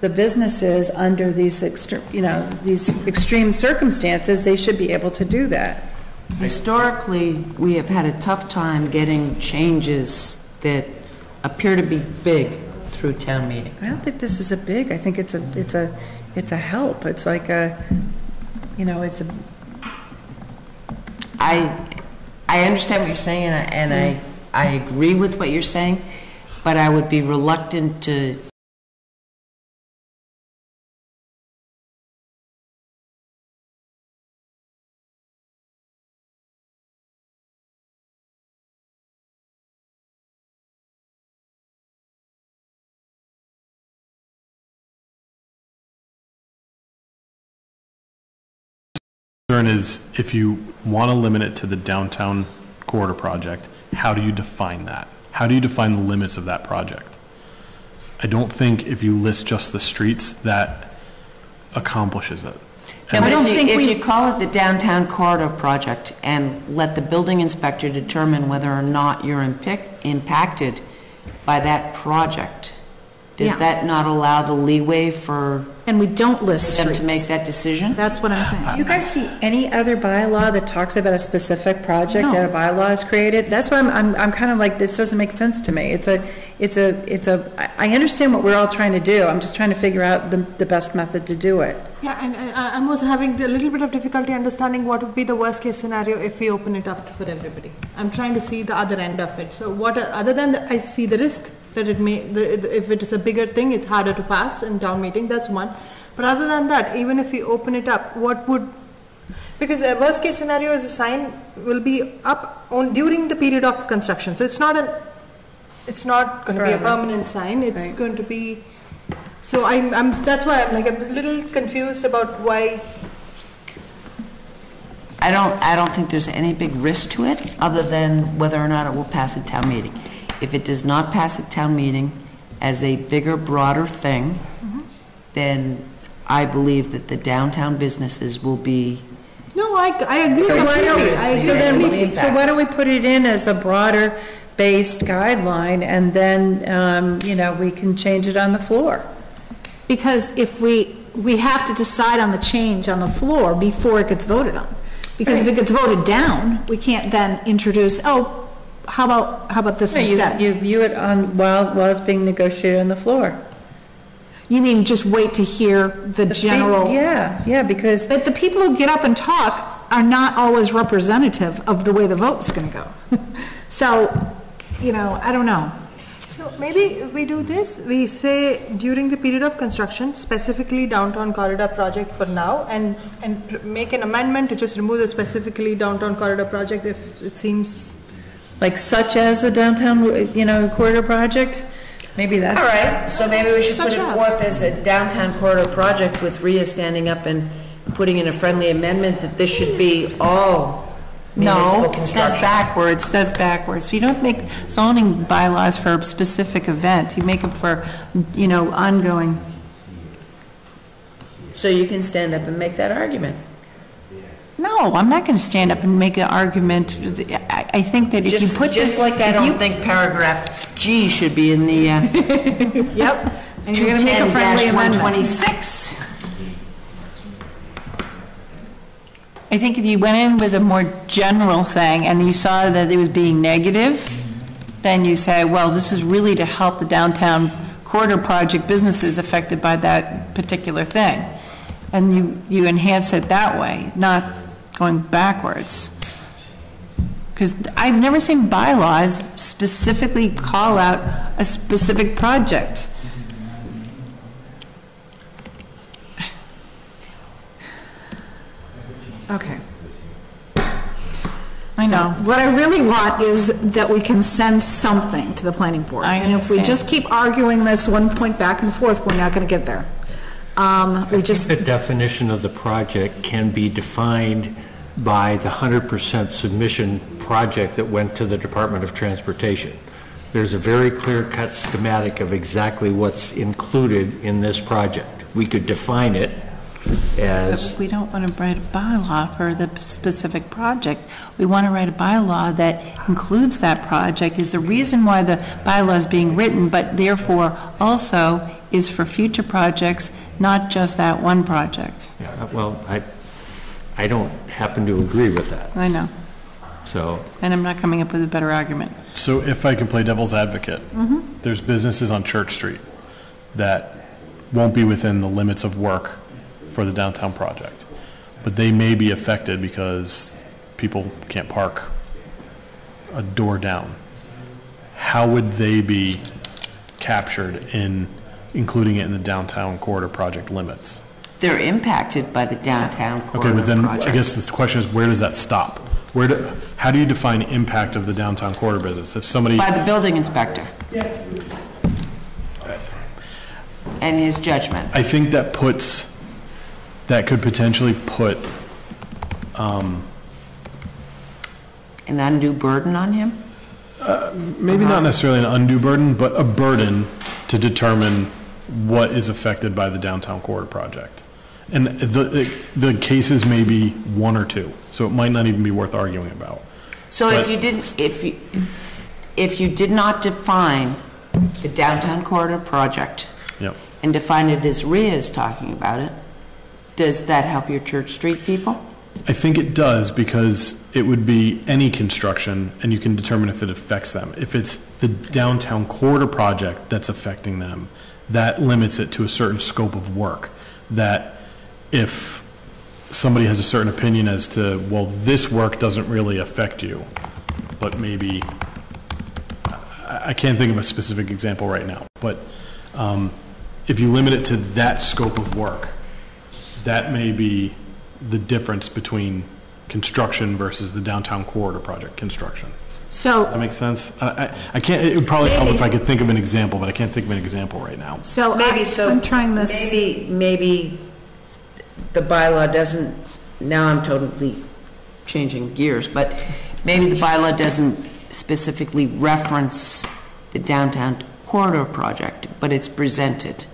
the businesses under these extre, you know, these extreme circumstances, they should be able to do that. historically, we have had a tough time getting changes that appear to be big through town meeting. I don't think this is a big, I think it's a, it's a, it's a help. It's like a, you know, it's a, I, I understand what you're saying, and I, and I, I agree with what you're saying. but I would be reluctant to Concern is, if you want to limit it to the downtown corridor project, how do you define that? How do you define the limits of that project? I don't think if you list just the streets, that accomplishes it. Yeah, I don't if you, think if we- you call it the downtown corridor project and let the building inspector determine whether or not you're impic- impacted by that project, Yeah. does that not allow the leeway for And we don't list them streets. to make that decision? That's what I'm saying. Do you guys see any other bylaw that talks about a specific project No. that a bylaw is created? That's why I'm, I'm, I'm kind of like, this doesn't make sense to me. It's a, it's a, it's a, I I understand what we're all trying to do. I'm just trying to figure out the, the best method to do it. Yeah, and I, uh, I'm also having a little bit of difficulty understanding what would be the worst case scenario if we open it up for everybody. I'm trying to see the other end of it. So what, are- other than, the- I see the risk that it may, the- if it is a bigger thing, it's harder to pass in town meeting, that's one. But other than that, even if we open it up, what would, because the worst case scenario is a sign will be up on, during the period of construction. So it's not an, it's not going to be a permanent sign, it's Right. going to be, so I'm, I'm, that's why I'm like, I'm a little confused about why, I don't, I don't think there's any big risk to it, other than whether or not it will pass at town meeting. If it does not pass at town meeting as a bigger, broader thing, then I believe that the downtown businesses will be, no, I, I agree So why don't we- I so So then, completely- so why don't we put it in as a broader based guideline and then, um, you know, we can change it on the floor? Because if we, we have to decide on the change on the floor before it gets voted on. Because if it gets voted down, we can't then introduce, oh, how about, how about this You, instead? you view it on, while, while it's being negotiated on the floor. You mean just wait to hear the general? Yeah, yeah, because But the people who get up and talk are not always representative of the way the vote's gonna go. So, you know, I don't know. So maybe we do this, we say during the period of construction, specifically downtown corridor project for now, and, and pr- make an amendment to just remove the specifically downtown corridor project if it seems, like such as a downtown, you know, corridor project, maybe that's. all right, so maybe we should put Such it as. forth as a downtown corridor project with Rhea standing up and putting in a friendly amendment that this should be all municipal No, that's construction. backwards, that's backwards. You don't make zoning bylaws for a specific event, you make them for, you know, ongoing. So you can stand up and make that argument. No, I'm not going to stand up and make an argument. I, I think that if you Just, put this. just like I if you- don't think paragraph G should be in the, uh, Yep. And you're gonna make a friendly amendment. 210-126. I think if you went in with a more general thing and you saw that it was being negative, then you say, well, this is really to help the downtown corridor project businesses affected by that particular thing. And you, you enhance it that way, not going backwards. Because I've never seen bylaws specifically call out a specific project. Okay. I know. What I really want is that we can send something to the planning board. I And if we just keep arguing this one point back and forth, we're not gonna get there. Um, we just, The definition of the project can be defined by the 100% submission project that went to the Department of Transportation. There's a very clear-cut schematic of exactly what's included in this project. We could define it as, But we don't want to write a bylaw for the specific project. We want to write a bylaw that includes that project, is the reason why the bylaw is being written, but therefore also is for future projects, not just that one project. Yeah, well, I, I don't happen to agree with that, I know, so. and I'm not coming up with a better argument. So if I can play devil's advocate, mm-hmm. there's businesses on Church Street that won't be within the limits of work for the downtown project, but they may be affected because people can't park a door down. How would they be captured in including it in the downtown corridor project limits. They're impacted by the downtown Okay, but then, project. I guess the question is, where does that stop? Where do, how do you define impact of the downtown corridor business? If somebody, By the building inspector. Yes. And his judgment. I think that puts, that could potentially put, um, An undue burden on him? Uh, maybe not uh-huh. necessarily an undue burden, but a burden to determine what is affected by the downtown corridor project. And the, the cases may be one or two, so it might not even be worth arguing about. So if But- you didn't, if you, if you did not define the downtown corridor project Yep. and define it as Rhea is talking about it, does that help your Church Street people? I think it does because it would be any construction and you can determine if it affects them. If it's the downtown corridor project that's affecting them, that limits it to a certain scope of work. That if somebody has a certain opinion as to, well, this work doesn't really affect you, but maybe, I, I can't think of a specific example right now, but, um, if you limit it to that scope of work, that may be the difference between construction versus the downtown corridor project construction. Does So, that make sense? I, I- I can't, it would probably help if I could think of an example, but I can't think of an example right now. so I- Maybe so. I'm trying this, Maybe, maybe the bylaw doesn't, now I'm totally changing gears, but maybe the bylaw doesn't specifically reference the downtown corridor project, but it's presented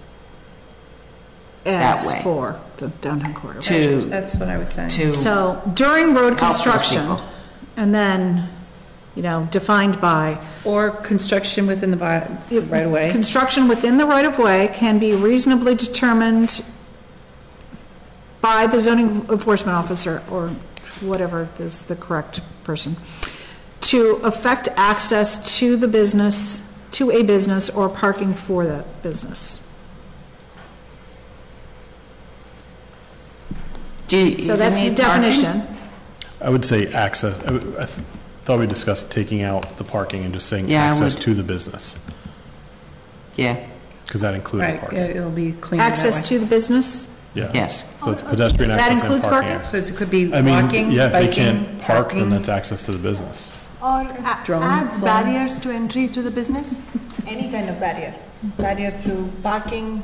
that as way. for the downtown corridor. to, That's what I was saying. to, So during road Help those construction, people. and then, you know, defined by. Or construction within the bi- right away. Construction within the right-of-way can be reasonably determined by the zoning enforcement officer, or whatever is the correct person, to affect access to the business, to a business, or parking for the business. do you So that's the need parking? definition. I would say access, I would- I th- thought we discussed taking out the parking and just saying Yeah, I access would. to the business, Yeah, because that included Right, parking. it'll be cleaner that Access way. to the business? Yeah. yes. So it's pedestrian That access and includes parking parking? So it could be I mean, walking, yeah, if they biking, can't park, then parking. that's access to the business. Or a- Drone adds flying. barriers to entries to the business? Any kind of barrier, barrier through parking,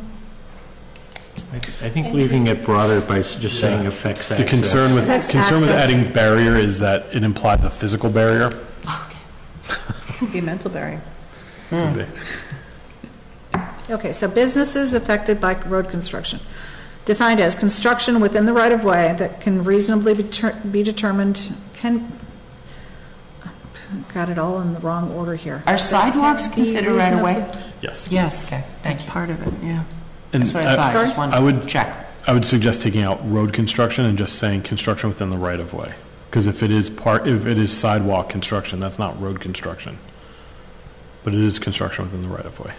I I think leaving it broader by s- just saying affects access. The concern with, Affects concern with access. adding barrier is that it implies a physical barrier. Could be a mental barrier. Could. Okay, so businesses affected by road construction, defined as construction within the right-of-way that can reasonably be ter- be determined, can, I got it all in the wrong order here. Are sidewalks considered right of way? Yes. Yes, Okay, thank that's you. part of it, yeah. And That's what I thought, I just I would- to check. I would suggest taking out road construction and just saying construction within the right-of-way. Because if it is part, if it is sidewalk construction, that's not road construction. But it is construction within the right-of-way.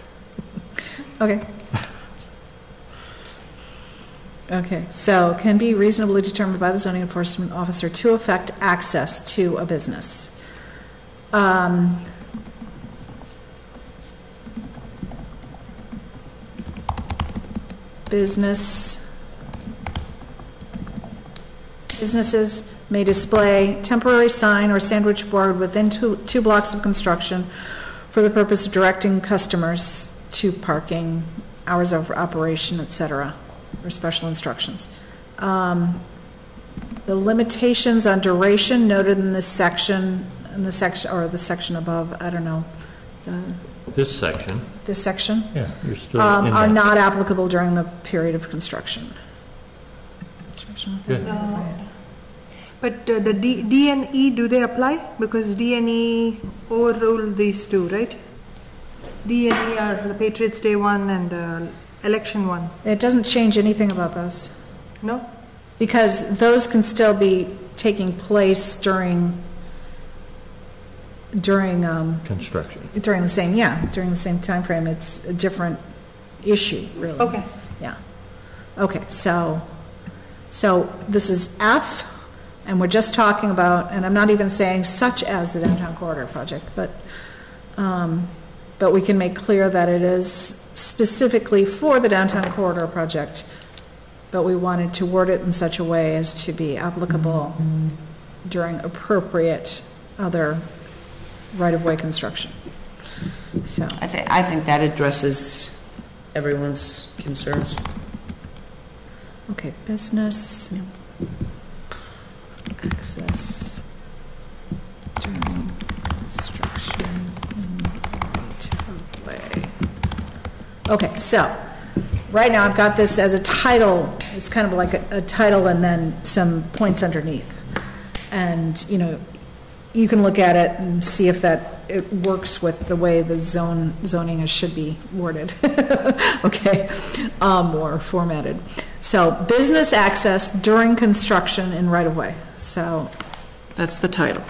Okay. Okay, so can be reasonably determined by the zoning enforcement officer to affect access to a business. Um, Business, businesses may display temporary sign or sandwich board within two, two blocks of construction for the purpose of directing customers to parking, hours of operation, et cetera, or special instructions. Um, The limitations on duration noted in this section, in the section, or the section above, I don't know, the- This section, this section, yeah, you're still um, in are that. not applicable during the period of construction. Good. but uh, the D D and E, do they apply? Because D and E overrule these two, right? D and E are the Patriots Day one and the election one, It doesn't change anything about those. no? Because those can still be taking place during, during, um, Construction. during the same, yeah, during the same time frame. It's a different issue, really. Okay. Yeah. Okay, so, so this is F, and we're just talking about, and I'm not even saying such as the downtown corridor project, but, um, but we can make clear that it is specifically for the downtown corridor project, but we wanted to word it in such a way as to be applicable mm-hmm. during appropriate other right-of-way construction. So, I think, I think that addresses everyone's concerns. okay, business, access during construction in right-of-way. Okay, so, right now I've got this as a title, it's kind of like a, a title and then some points underneath. And, you know, you can look at it and see if that, it works with the way the zone, zoning is- should be worded, okay, um, or formatted. So, business access during construction in right-of-way, so That's the title.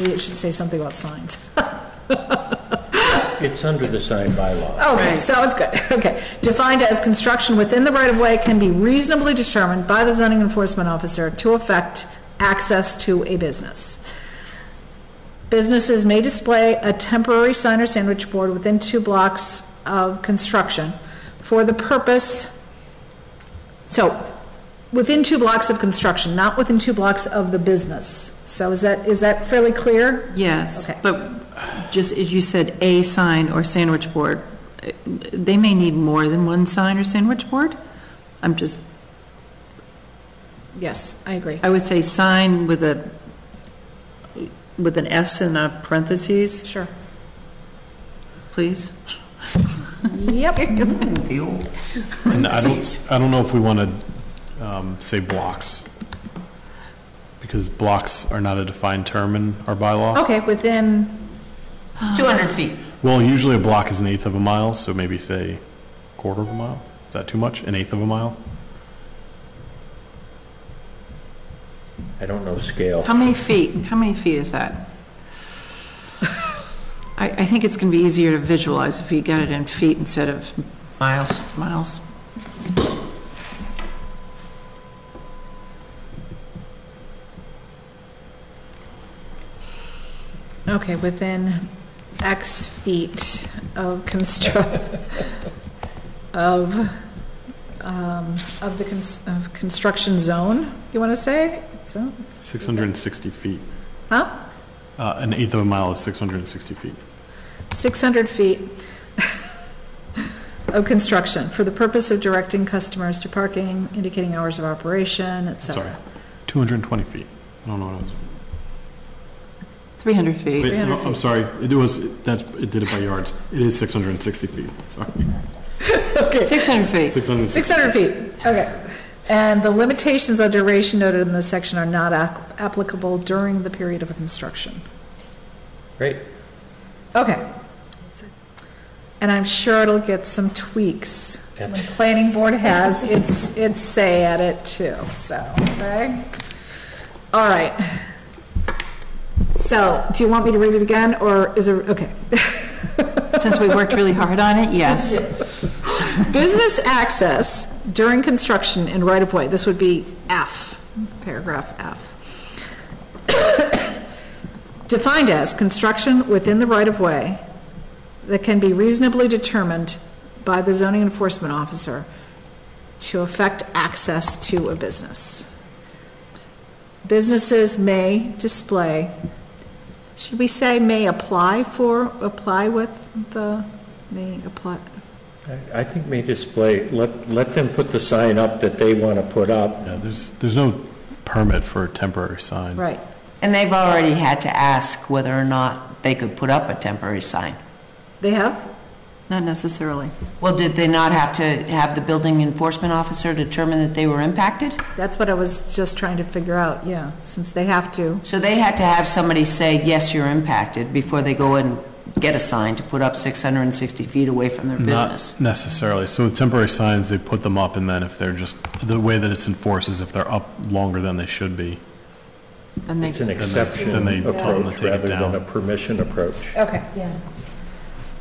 maybe it should say something about signs. It's under the sign bylaw. Okay, so it's good, okay. Defined as construction within the right-of-way can be reasonably determined by the zoning enforcement officer to affect access to a business. Businesses may display a temporary sign or sandwich board within two blocks of construction for the purpose, so, within two blocks of construction, not within two blocks of the business. So is that, is that fairly clear? Yes, Okay. but just as you said, a sign or sandwich board, they may need more than one sign or sandwich board. I'm just, Yes, I agree. I would say sign with a, with an S in a parentheses, Sure. please. Yep. And I don't, I don't know if we want to um, say blocks, because blocks are not a defined term in our bylaw. Okay, within 200 feet. Well, usually a block is an eighth of a mile, so maybe say quarter of a mile? Is that too much? An eighth of a mile? I don't know scale. How many feet, how many feet is that? I, I think it's going to be easier to visualize if you get it in feet instead of Miles. miles. Okay, within X feet of construct, of, um, of the, cons- of construction zone, you want to say? So, 660 feet. huh? Uh, An eighth of a mile is 660 feet. 600 feet of construction for the purpose of directing customers to parking, indicating hours of operation, et Sorry, cetera. 220 feet. I don't know what it was. 300 feet. Wait, 300 no, I'm sorry, it was, that's, it did it by yards. It is 660 feet, sorry. Okay, 600 feet. 660. 600 feet, okay. And the limitations on duration noted in this section are not ac- applicable during the period of construction. Great. Okay. And I'm sure it'll get some tweaks. when The planning board has its, its say at it too, so, okay? All right. So, do you want me to read it again, or is it, okay. Since we worked really hard on it, yes. Business access during construction in right-of-way, this would be F, paragraph F. Defined as construction within the right-of-way that can be reasonably determined by the zoning enforcement officer to affect access to a business. Businesses may display, should we say may apply for, apply with the, may apply, I I think may display, let, let them put the sign up that they want to put up. Yeah, there's, there's no permit for a temporary sign. right. And they've already had to ask whether or not they could put up a temporary sign. They have? Not necessarily. Well, did they not have to have the building enforcement officer determine that they were impacted? That's what I was just trying to figure out, yeah, since they have to. So they had to have somebody say, yes, you're impacted, before they go and get a sign to put up 660 feet away from their business. Not necessarily. So with temporary signs, they put them up, and then if they're just, the way that it's enforced is if they're up longer than they should be. Then they, It's an they- exception then they tell them to approach take it rather than down. a permission approach. Okay, yeah.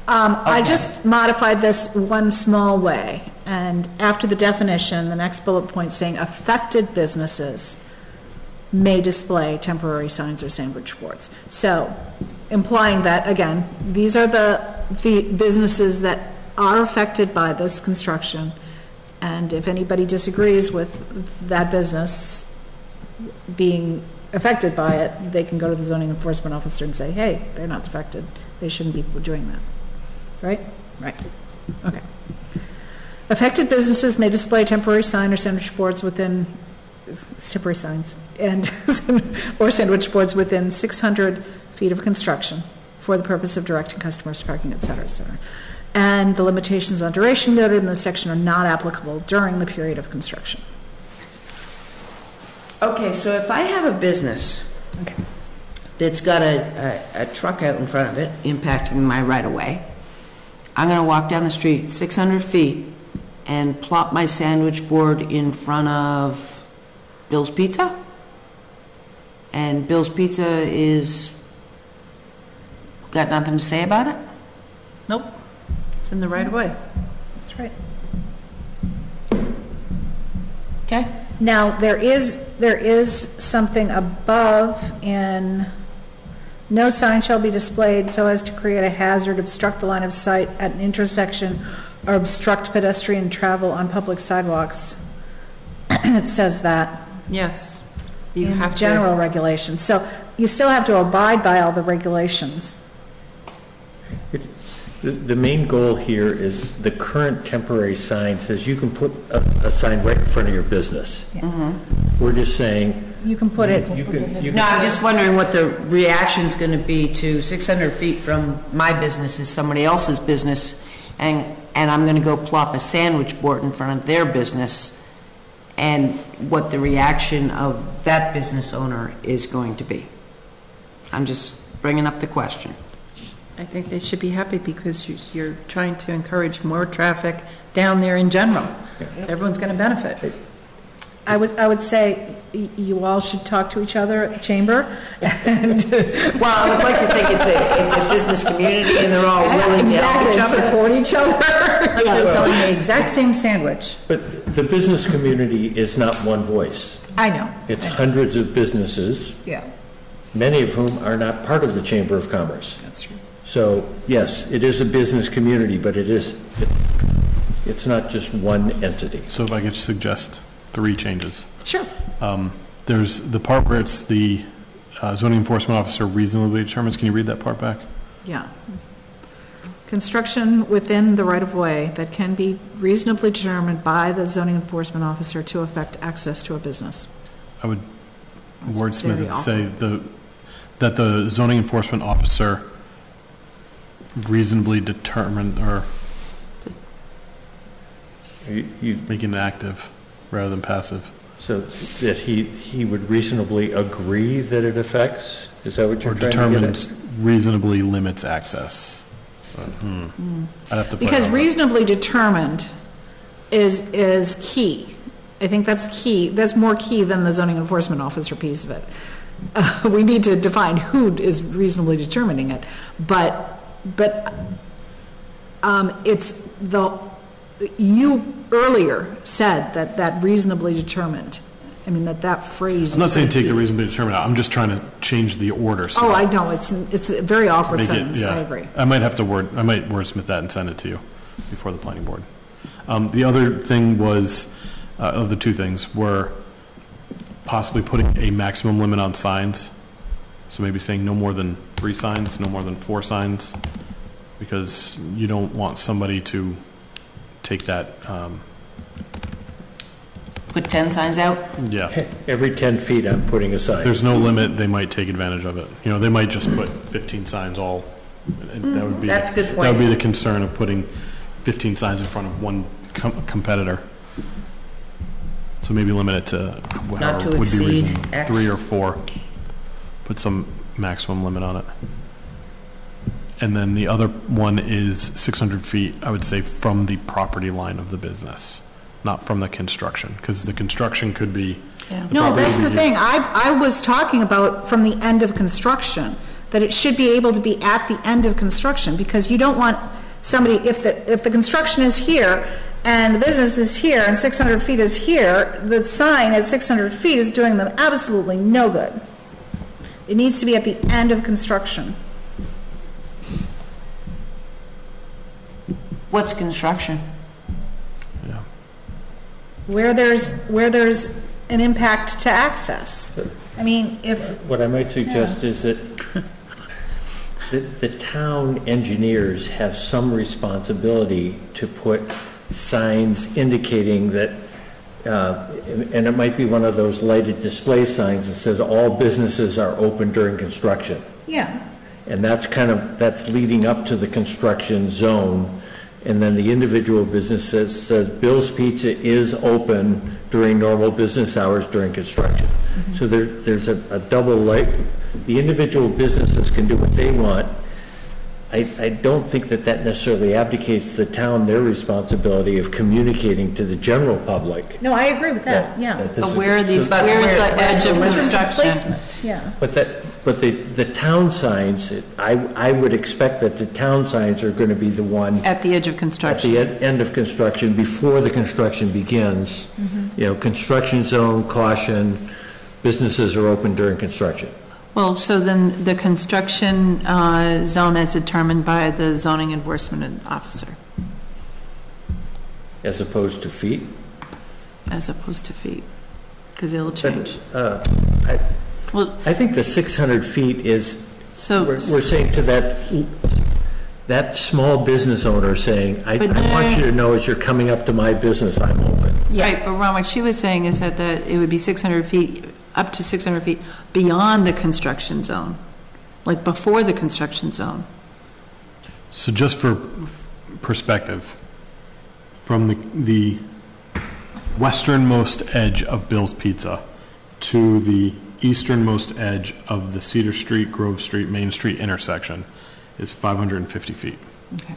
Um, I just modified this one small way, and after the definition, the next bullet point saying affected businesses may display temporary signs or sandwich boards. So, implying that, again, these are the, the businesses that are affected by this construction. And if anybody disagrees with that business being affected by it, they can go to the zoning enforcement officer and say, hey, they're not affected, they shouldn't be doing that. Right? Right. Okay. Affected businesses may display temporary sign or sandwich boards within, temporary signs, and, or sandwich boards within 600 feet of construction for the purpose of directing customers to parking, et cetera, et cetera. And the limitations on duration noted in this section are not applicable during the period of construction. Okay, so if I have a business that's got a, a, a truck out in front of it impacting my right-of-way, I'm gonna walk down the street six hundred feet and plop my sandwich board in front of Bill's Pizza? And Bill's Pizza is, got nothing to say about it? Nope, it's in the right of way. That's right. Okay. Now, there is, there is something above in, no sign shall be displayed so as to create a hazard, obstruct the line of sight at an intersection, or obstruct pedestrian travel on public sidewalks. It says that Yes. You in have to. general regulations. So you still have to abide by all the regulations. It- The, the main goal here is the current temporary sign says you can put a, a sign right in front of your business. Mm-hmm. We're just saying. You can put it, You can, you No, I'm can, just wondering what the reaction's gonna be to six hundred feet from my business is somebody else's business, and, and I'm gonna go plop a sandwich board in front of their business, and what the reaction of that business owner is going to be. I'm just bringing up the question. I think they should be happy because you- you're trying to encourage more traffic down there in general. Everyone's going to benefit. I would, I would say y- you all should talk to each other at the chamber. And Well, I would like to think it's a, it's a business community, and they're all willing to help each Exactly, other. support each other. Unless they're selling the exact same sandwich. but the business community is not one voice. I know, It's hundreds of businesses, yeah, many of whom are not part of the Chamber of Commerce. that's true. So, yes, it is a business community, but it is, it's not just one entity. So if I could suggest three changes. Sure. Um, There's the part where it's the uh, zoning enforcement officer reasonably determines, can you read that part back? Yeah. Construction within the right-of-way that can be reasonably determined by the zoning enforcement officer to affect access to a business. I would That's wordsmith very it, say the, that the zoning enforcement officer reasonably determined, or You- You, make it active rather than passive. so that he, he would reasonably agree that it affects? Is that what Or you're trying to get determines at? reasonably limits access. But, hmm. I'd have to put it Because on- reasonably determined is, is key. I think that's key, that's more key than the zoning enforcement officer piece of it. Uh, We need to define who is reasonably determining it, but, but um, it's the, you earlier said that that reasonably determined, I mean, that that phrase. I'm not saying take the reasonably determined out, I'm just trying to change the order. so Oh, I know, it's, it's a very awkward make it- sentence, I yeah. agree. I might have to word, I might wordsmith that and send it to you before the planning board. Um, The other thing was, uh, of the two things, were possibly putting a maximum limit on signs. So maybe saying no more than three signs, no more than four signs, because you don't want somebody to take that, um, Put 10 signs out? yeah. Every 10 feet, I'm putting a sign. there's no limit, they might take advantage of it. You know, they might just put 15 signs all, and that would be. That's a good That would be the concern of putting 15 signs in front of one com- competitor. So maybe limit it to Not to would be exceed reasonable, X. three or four. Put some maximum limit on it. And then the other one is 600 feet, I would say, from the property line of the business, not from the construction, because the construction could be. Yeah. the No, property that's could the be- thing, I, I was talking about from the end of construction, that it should be able to be at the end of construction, because you don't want somebody, if the, if the construction is here, and the business is here, and six hundred feet is here, the sign at six hundred feet is doing them absolutely no good. It needs to be at the end of construction. What's construction? Yeah. Where there's, where there's an impact to access. I mean, if, What I might suggest is that the, the town engineers have some responsibility to put signs indicating that, uh, and it might be one of those lighted display signs that says, all businesses are open during construction. yeah, And that's kind of, that's leading up to the construction zone. And then the individual business says, says Bill's Pizza is open during normal business hours during construction. Mm-hmm. So there, there's a, a double light, the individual businesses can do what they want. I, I don't think that that necessarily abdicates the town their responsibility of communicating to the general public. no, I agree with that, yeah. that But where are these, so- where is the edge of limits construction? Placement, yeah. But that, but the, the town signs, I, I would expect that the town signs are going to be the one At the edge of at construction. the en- end of construction, before the construction begins. You know, construction zone, caution, businesses are open during construction. Well, so then the construction uh, zone as determined by the zoning enforcement officer, As opposed to feet. as opposed to feet, because it'll change. uh, I, Well, I think the 600 feet is, so. we're, we're saying to that, that small business owner saying, I, But I want you to know as you're coming up to my business, I'm open. Right, but Ron, what she was saying is that, that it would be 600 feet, up to 600 feet beyond the construction zone, like before the construction zone. So just for perspective, from the, the westernmost edge of Bill's Pizza to the easternmost edge of the Cedar Street, Grove Street, Main Street intersection is 550 feet. Okay.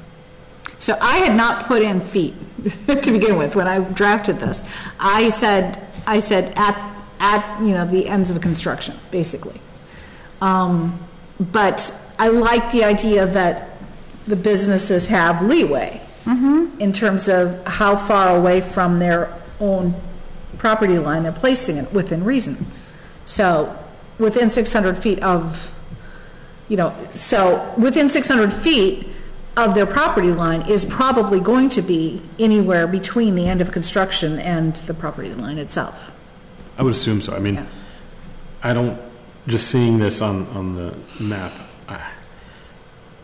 So I had not put in feet to begin with when I drafted this. I said, I said at, at, you know, the ends of construction, basically. Um, But I like the idea that the businesses have leeway in terms of how far away from their own property line they're placing it within reason. So within 600 feet of, you know, so within 600 feet of their property line is probably going to be anywhere between the end of construction and the property line itself. I would assume so. I mean, Yeah. I don't, just seeing this on, on the map, I-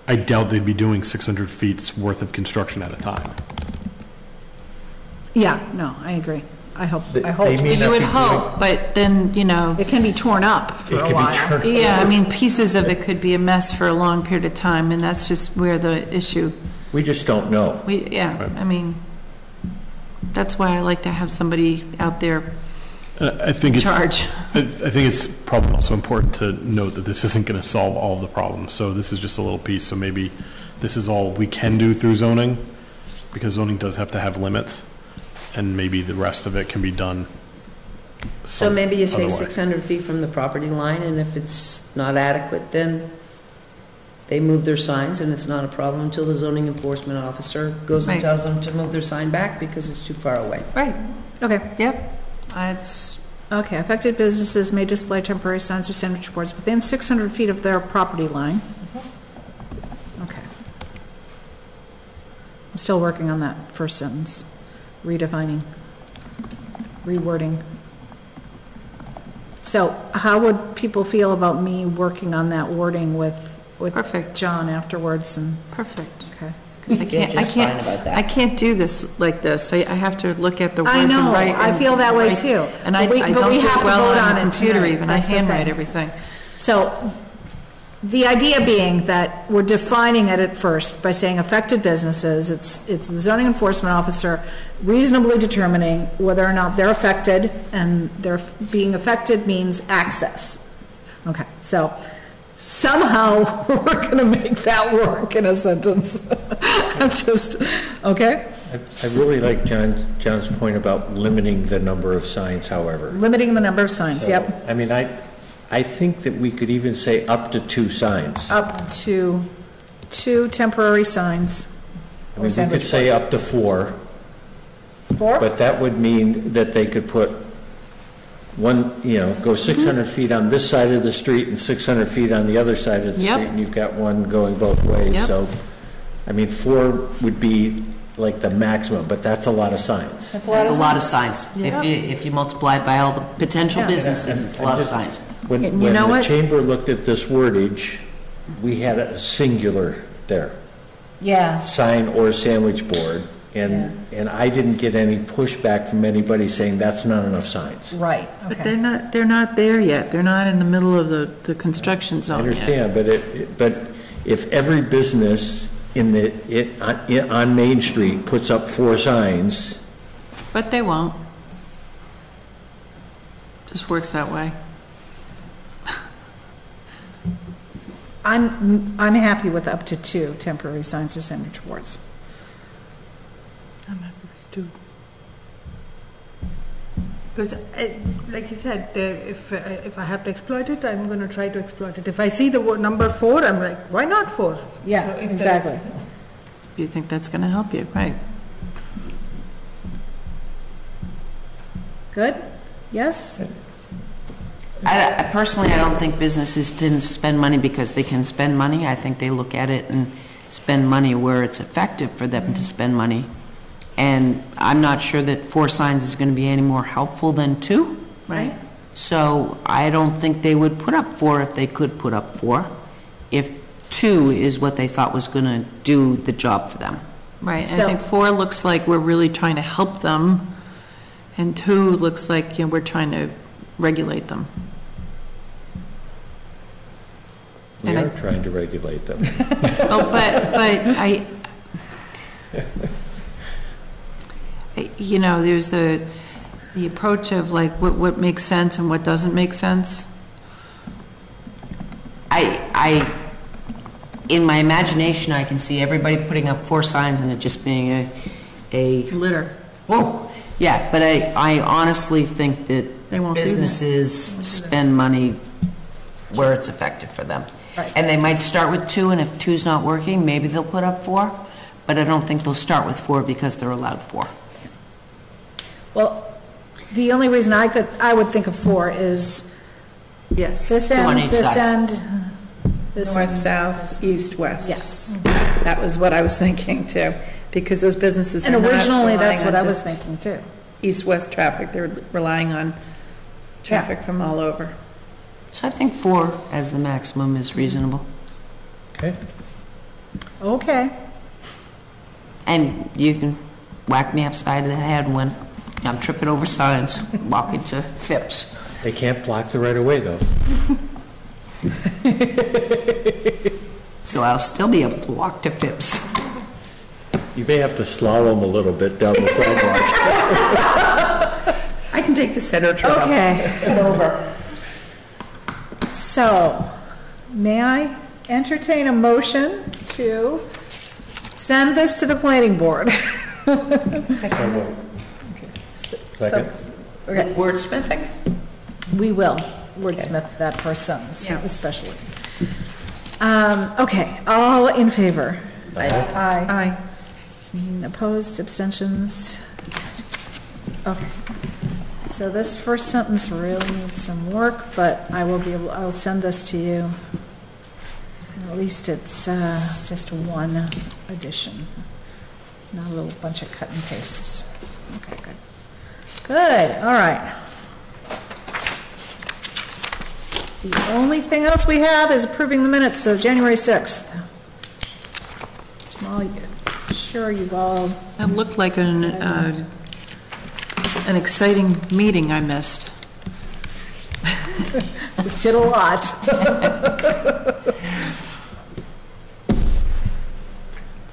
I doubt they'd be doing 600 feet's worth of construction at a time. Yeah, no, I agree. I hope, They- I hope. they may You not would be hope, but then, you know, It can be torn up for It a could be while. turned- yeah, I mean, pieces of it could be a mess for a long period of time, and that's just where the issue, We just don't know. we, yeah, I mean, that's why I like to have somebody out there I think in it's. charge. I I think it's probably also important to note that this isn't going to solve all of the problems, so this is just a little piece, so maybe this is all we can do through zoning, because zoning does have to have limits, and maybe the rest of it can be done So some maybe you other say way. 600 feet from the property line, and if it's not adequate, then they move their signs, and it's not a problem until the zoning enforcement officer goes and Right. tells them to move their sign back because it's too far away. Right, Okay, yep, uh, it's, okay. Affected businesses may display temporary signs or sandwich boards within 600 feet of their property line. Mm-hmm. Okay. I'm still working on that first sentence, redefining, rewording. So how would people feel about me working on that wording with, with Perfect. John afterwards and, perfect. okay? 'Cause I feel can't, I just fine can't, about that. I can't do this like this. I, I have to look at the words I and know, write. I and feel that way write. too. And I, But we- I but don't we do have it to well vote on on a it computer tonight. even. I That's the handwrite thing. everything. So the idea being that we're defining it at first by saying affected businesses, it's, it's the zoning enforcement officer reasonably determining whether or not they're affected, and they're, being affected means access. Okay, so somehow we're gonna make that work in a sentence. I'm just, okay? I I really like John's, John's point about limiting the number of signs, however. Limiting the number of signs, yep, I mean, I, I think that we could even say up to two signs. up to two temporary signs. I mean, we sandwich could say boards. up to four, Four? but that would mean that they could put one, you know, go mm-hmm. 600 feet on this side of the street and 600 feet on the other side of the Yep. street, and you've got one going both ways, Yep. so. I mean, four would be like the maximum, but that's a lot of signs. That's a lot That's a lot of signs. If you, if you multiply it by all the potential businesses, it's a lot of signs. When, And you when know the what? chamber looked at this wordage, we had a singular there, Yeah, sign or sandwich board, and, and I didn't get any pushback from anybody saying that's not enough signs. right, But they're okay. not, they're not there yet. They're not in the middle of the, the construction I zone yet. understand, but it, it- but if every business in the, it, on- in- on Main Street puts up four signs, But they won't. Just works that way. I'm, I'm happy with up to two temporary signs or sandwich boards. I'm happy with two. Because, like you said, uh, if, uh, if I have to exploit it, I'm going to try to exploit it. If I see the number four, I'm like, why not four? Yeah, So if there is- exactly. You think that's going to help you, right? Good? Yes? I, I personally, I don't think businesses didn't spend money because they can spend money. I think they look at it and spend money where it's effective for them to spend money. And I'm not sure that four signs is going to be any more helpful than two. Right. So I don't think they would put up four if they could put up four, if two is what they thought was going to do the job for them. Right, So- I think four looks like we're really trying to help them, and two looks like, you know, we're trying to regulate them. We And I- are trying to regulate them. Oh, but, but I, you know, there's a, the approach of like, what, what makes sense and what doesn't make sense. I, I, in my imagination, I can see everybody putting up four signs and it just being a, a Litter. Whoa, yeah, but I, I honestly think that They won't do that. businesses spend money where it's effective for them. Right. And they might start with two, and if two's not working, maybe they'll put up four, but I don't think they'll start with four because they're allowed four. Well, the only reason I could, I would think of four is Yes. this Two on end, each this side. end, this North, end. south, east, west. Yes. That was what I was thinking too, because those businesses are And not originally, that's relying what on I was just thinking too. East-west traffic, they're relying on traffic from all over. So I think four as the maximum is reasonable. Okay? Okay, And you can whack me upside of the head when I'm tripping over signs, walking to Phipps. They can't block the right of way, though. So I'll still be able to walk to Phipps. You may have to slalom a little bit down the sidewalk. I can take the center trail. okay. Over. So, may I entertain a motion to send this to the planning board? Second. Okay, Wordsmithing? we will wordsmith that first sentence, Yeah. especially. Um, okay, all in favor? Aye. Aye. Opposed, abstentions? Okay. So this first sentence really needs some work, but I will be able, I'll send this to you. At least it's uh, just one addition, not a little bunch of cut and pastes. Okay, good. Good, all right. The only thing else we have is approving the minutes of January 6th. Jamal, sure you've all That looked like an, uh, an exciting meeting I missed. We did a lot.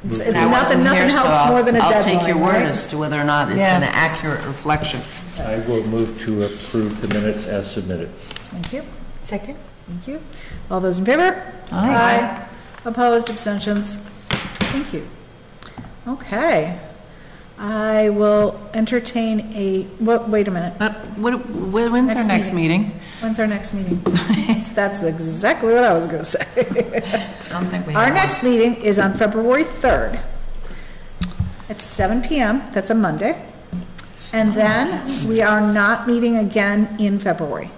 It's- And I Nothing, wasn't nothing here, so helps more I'll, than a I'll deadline, take your word right? as to whether or not it's Yeah. an accurate reflection. I will move to approve the minutes as submitted. Thank you. Second. Thank you. All those in favor? Aye. Opposed, abstentions? Thank you. Okay. I will entertain a, wait a minute. Uh, What, wh- when's our Next next meeting? When's our next meeting? That's exactly what I was going to say. I don't think we Our next meeting is on February 3rd. At 7 PM, that's a Monday. And then we are not meeting again in February.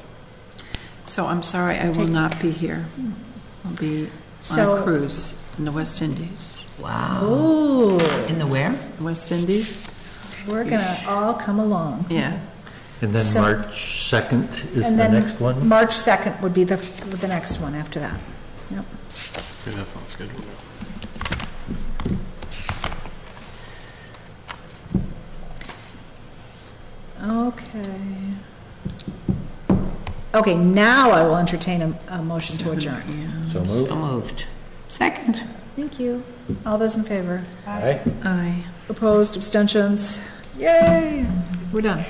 So I'm sorry, I will not be here. I'll be on So- a cruise. in the West Indies. Wow. Ooh, In the where? West Indies? we're gonna all come along. Yeah. And then So- March 2nd is And the then next one? March 2nd would be the, the next one after that. Yep. Okay, that's not scheduled. Okay. Okay, now I will entertain a, a motion to adjourn. Yeah. So moved? So moved. Second. Thank you. All those in favor? Aye. Aye. Opposed, abstentions? Yay! We're done.